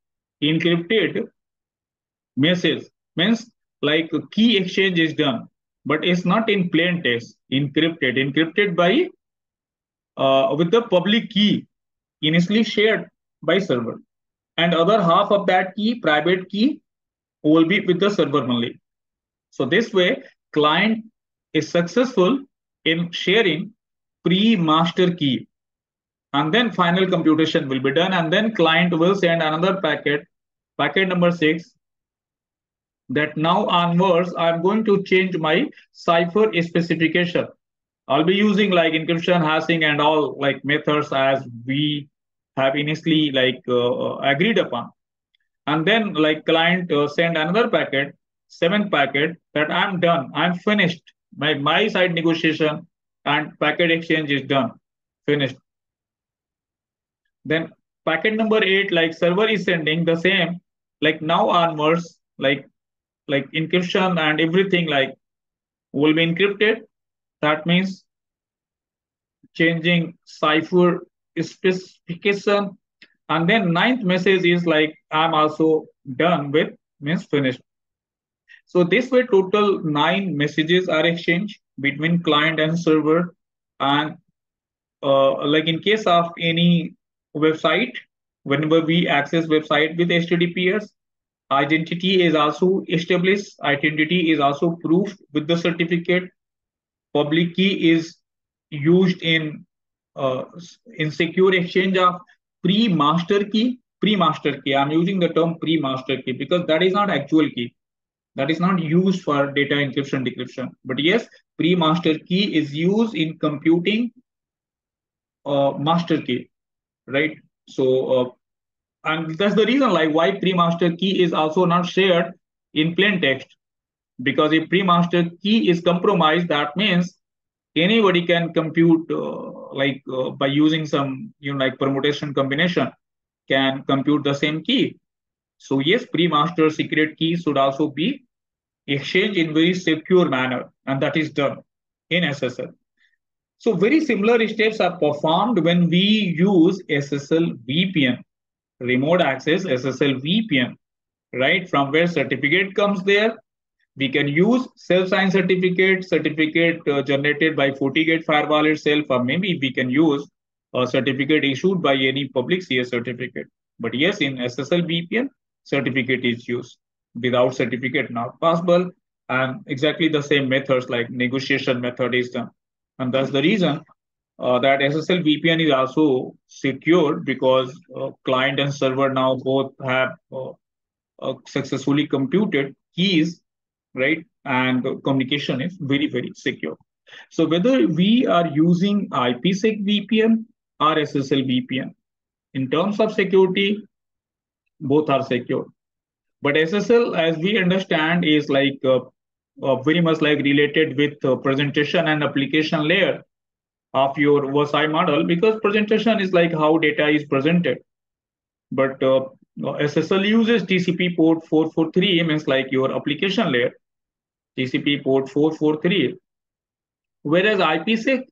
encrypted message, means like key exchange is done but it's not in plain text, encrypted, encrypted by uh, with the public key initially shared by server. And other half of that key, private key, will be with the server only. So this way, client is successful in sharing pre-master key. And then final computation will be done. And then client will send another packet, packet number six, that now onwards, I'm going to change my cipher specification. I'll be using like encryption, hashing, and all like methods as we have initially like uh, agreed upon. And then like client uh, send another packet, seventh packet that I'm done. I'm finished. My my side negotiation and packet exchange is done, finished. Then packet number eight, like server is sending the same. Like now onwards, like like encryption and everything like will be encrypted. That means changing cipher specification. And then ninth message is like I'm also done with means finished. So this way total nine messages are exchanged between client and server. And uh, like in case of any website, whenever we access website with HTTPS, Identity is also established. Identity is also proved with the certificate. Public key is used in uh, in secure exchange of pre-master key. Pre-master key. I'm using the term pre-master key because that is not actual key. That is not used for data encryption decryption. But yes, pre-master key is used in computing uh, master key, right? So uh, and that's the reason like why pre-master key is also not shared in plain text. Because if pre-master key is compromised that means anybody can compute uh, like uh, by using some you know like permutation combination can compute the same key. So yes pre-master secret key should also be exchanged in very secure manner and that is done in ssl so very similar steps are performed when we use ssl vpn remote access SSL VPN, right? From where certificate comes there. We can use self-signed certificate, certificate uh, generated by FortiGate firewall itself, or maybe we can use a certificate issued by any public CS certificate. But yes, in SSL VPN, certificate is used. Without certificate, not possible. And exactly the same methods like negotiation method is done. And that's the reason uh, that SSL VPN is also secured because uh, client and server now both have uh, uh successfully computed keys, right? And communication is very, very secure. So whether we are using IPsec VPN or SSL VPN, in terms of security, both are secure. But SSL, as we understand, is like uh, uh, very much like related with presentation and application layer of your OSI model because presentation is like how data is presented. But uh, SSL uses TCP port 443, means like your application layer, TCP port 443. Whereas IPsec,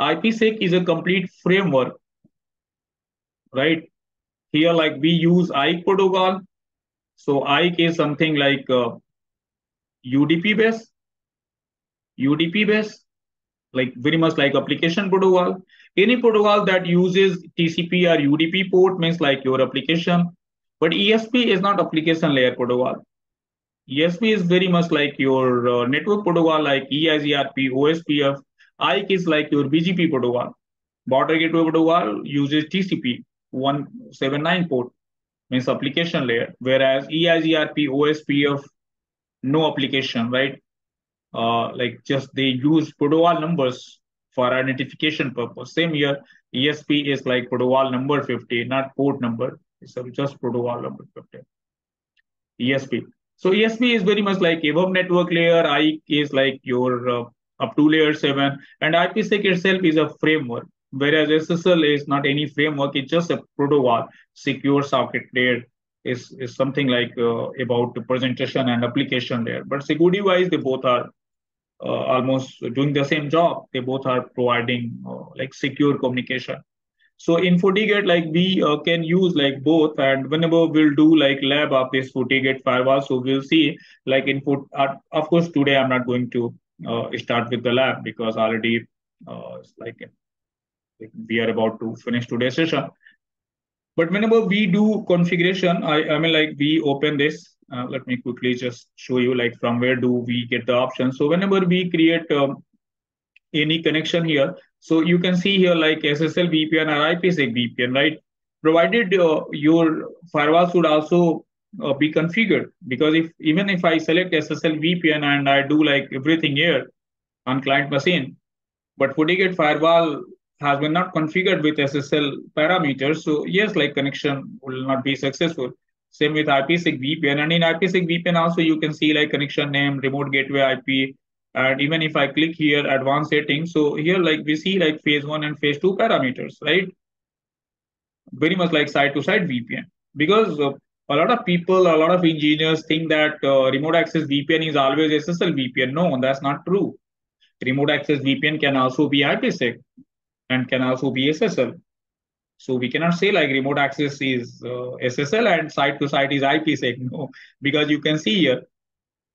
IPsec is a complete framework, right? Here, like we use IKE protocol. So IKE is something like uh, UDP base, UDP base, like very much like application protocol. Any protocol that uses TCP or UDP port means like your application. But ESP is not application layer protocol. ESP is very much like your uh, network protocol, like EIGRP, OSPF. IKE is like your BGP protocol. Border Gateway Protocol uses TCP 179 port, means application layer, whereas EIGRP, OSPF, no application, right? Uh, like just they use protocol numbers for identification purpose. Same here, ESP is like protocol number 50, not port number. It's just protocol number 50. ESP. So ESP is very much like above network layer. I is like your uh, up to layer 7 and IPsec itself is a framework whereas SSL is not any framework it's just a protocol secure socket layer is, is something like uh, about the presentation and application layer but security wise they both are uh, almost doing the same job. They both are providing uh, like secure communication. So in FortiGate, like we uh, can use like both, and whenever we'll do like lab of this FortiGate firewall, so we'll see like in uh, of course today I'm not going to uh, start with the lab because already like we are about to finish today's session. But whenever we do configuration, I, I mean like we open this. Uh, let me quickly just show you like from where do we get the option. So whenever we create um, any connection here, so you can see here like SSL VPN or IPsec VPN, right? Provided uh, your firewall should also uh, be configured because if even if I select SSL VPN and I do like everything here on client machine, but FortiGate firewall has been not configured with SSL parameters, so yes, like connection will not be successful. Same with IPsec VPN, and in IPsec VPN also you can see like connection name, remote gateway IP, and even if I click here advanced settings, so here like we see like phase one and phase two parameters, right? Very much like site to site VPN because uh, a lot of people, a lot of engineers think that uh, remote access VPN is always SSL VPN. No, that's not true. Remote access VPN can also be IPsec and can also be SSL. So we cannot say like remote access is uh, SSL and site to site is IPsec. No, because you can see here,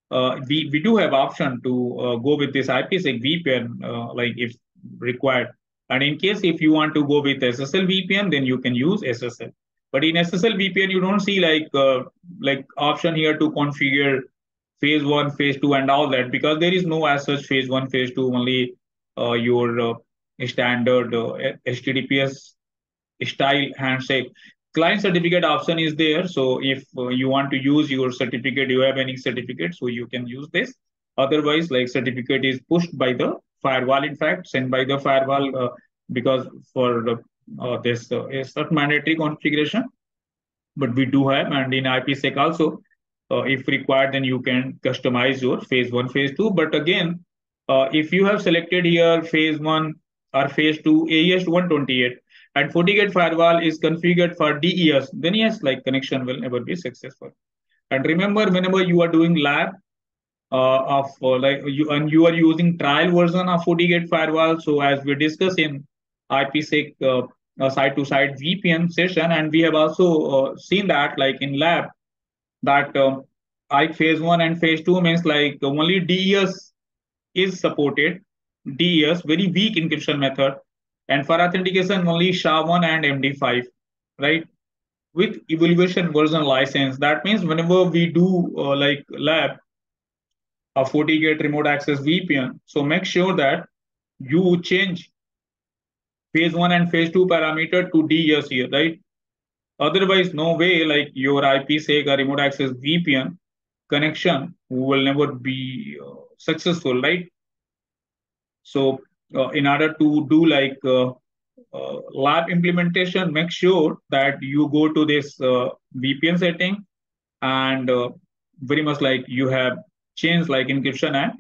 uh, we, we do have option to uh, go with this IPsec VPN, uh, like if required. And in case if you want to go with SSL VPN, then you can use SSL. But in SSL VPN, you don't see like uh, like option here to configure phase one, phase two, and all that because there is no as such phase one, phase two. Only uh, your standard HTTPS uh, style handshake. Client certificate option is there. So if uh, you want to use your certificate, you have any certificate, so you can use this. Otherwise, like certificate is pushed by the firewall. In fact, sent by the firewall uh, because for uh, this uh, is not mandatory configuration, but we do have, and in IPsec also, uh, if required, then you can customize your phase one, phase two. But again, uh, if you have selected here phase one or phase two, AES 128, and FortiGate firewall is configured for DES, then yes, like connection will never be successful. And remember, whenever you are doing lab uh, of uh, like you and you are using trial version of FortiGate firewall, so as we discussed in IPsec uh, uh, site-to-site VPN session, and we have also uh, seen that like in lab that um, I phase one and phase two means like only DES is supported. DES very weak encryption method, and for authentication only SHA-1 and MD5, right? With evaluation version license, that means whenever we do uh, like lab a FortiGate remote access VPN, so make sure that you change phase one and phase two parameter to DES here, right? Otherwise, no way like your IP IPsec or remote access VPN connection will never be uh, successful, right? So uh, in order to do like uh, uh lab implementation, make sure that you go to this VPN setting and very much like you have changed like encryption and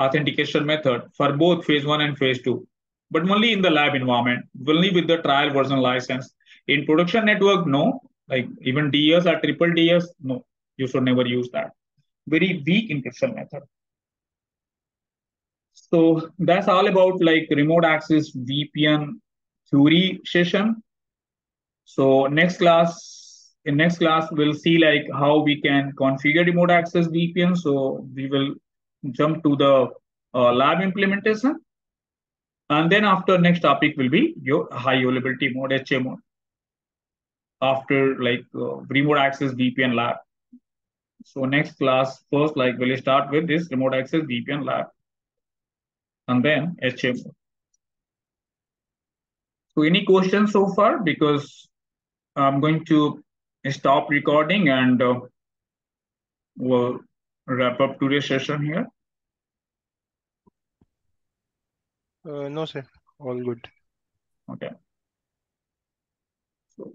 authentication method for both phase one and phase two but only in the lab environment, only with the trial version license. In production network, no. Like even DES or triple DES, no. You should never use that. Very weak encryption method. So that's all about like remote access VPN theory session. So next class, in next class, we'll see like how we can configure remote access VPN. So we will jump to the uh, lab implementation. And then after next topic will be your high availability mode, HA mode. after like uh, remote access VPN lab. So next class, first like we'll start with this remote access VPN lab and then HA mode. So any questions so far? Because I'm going to stop recording and uh, we'll wrap up today's session here. Uh, no, sir. All good. Okay. So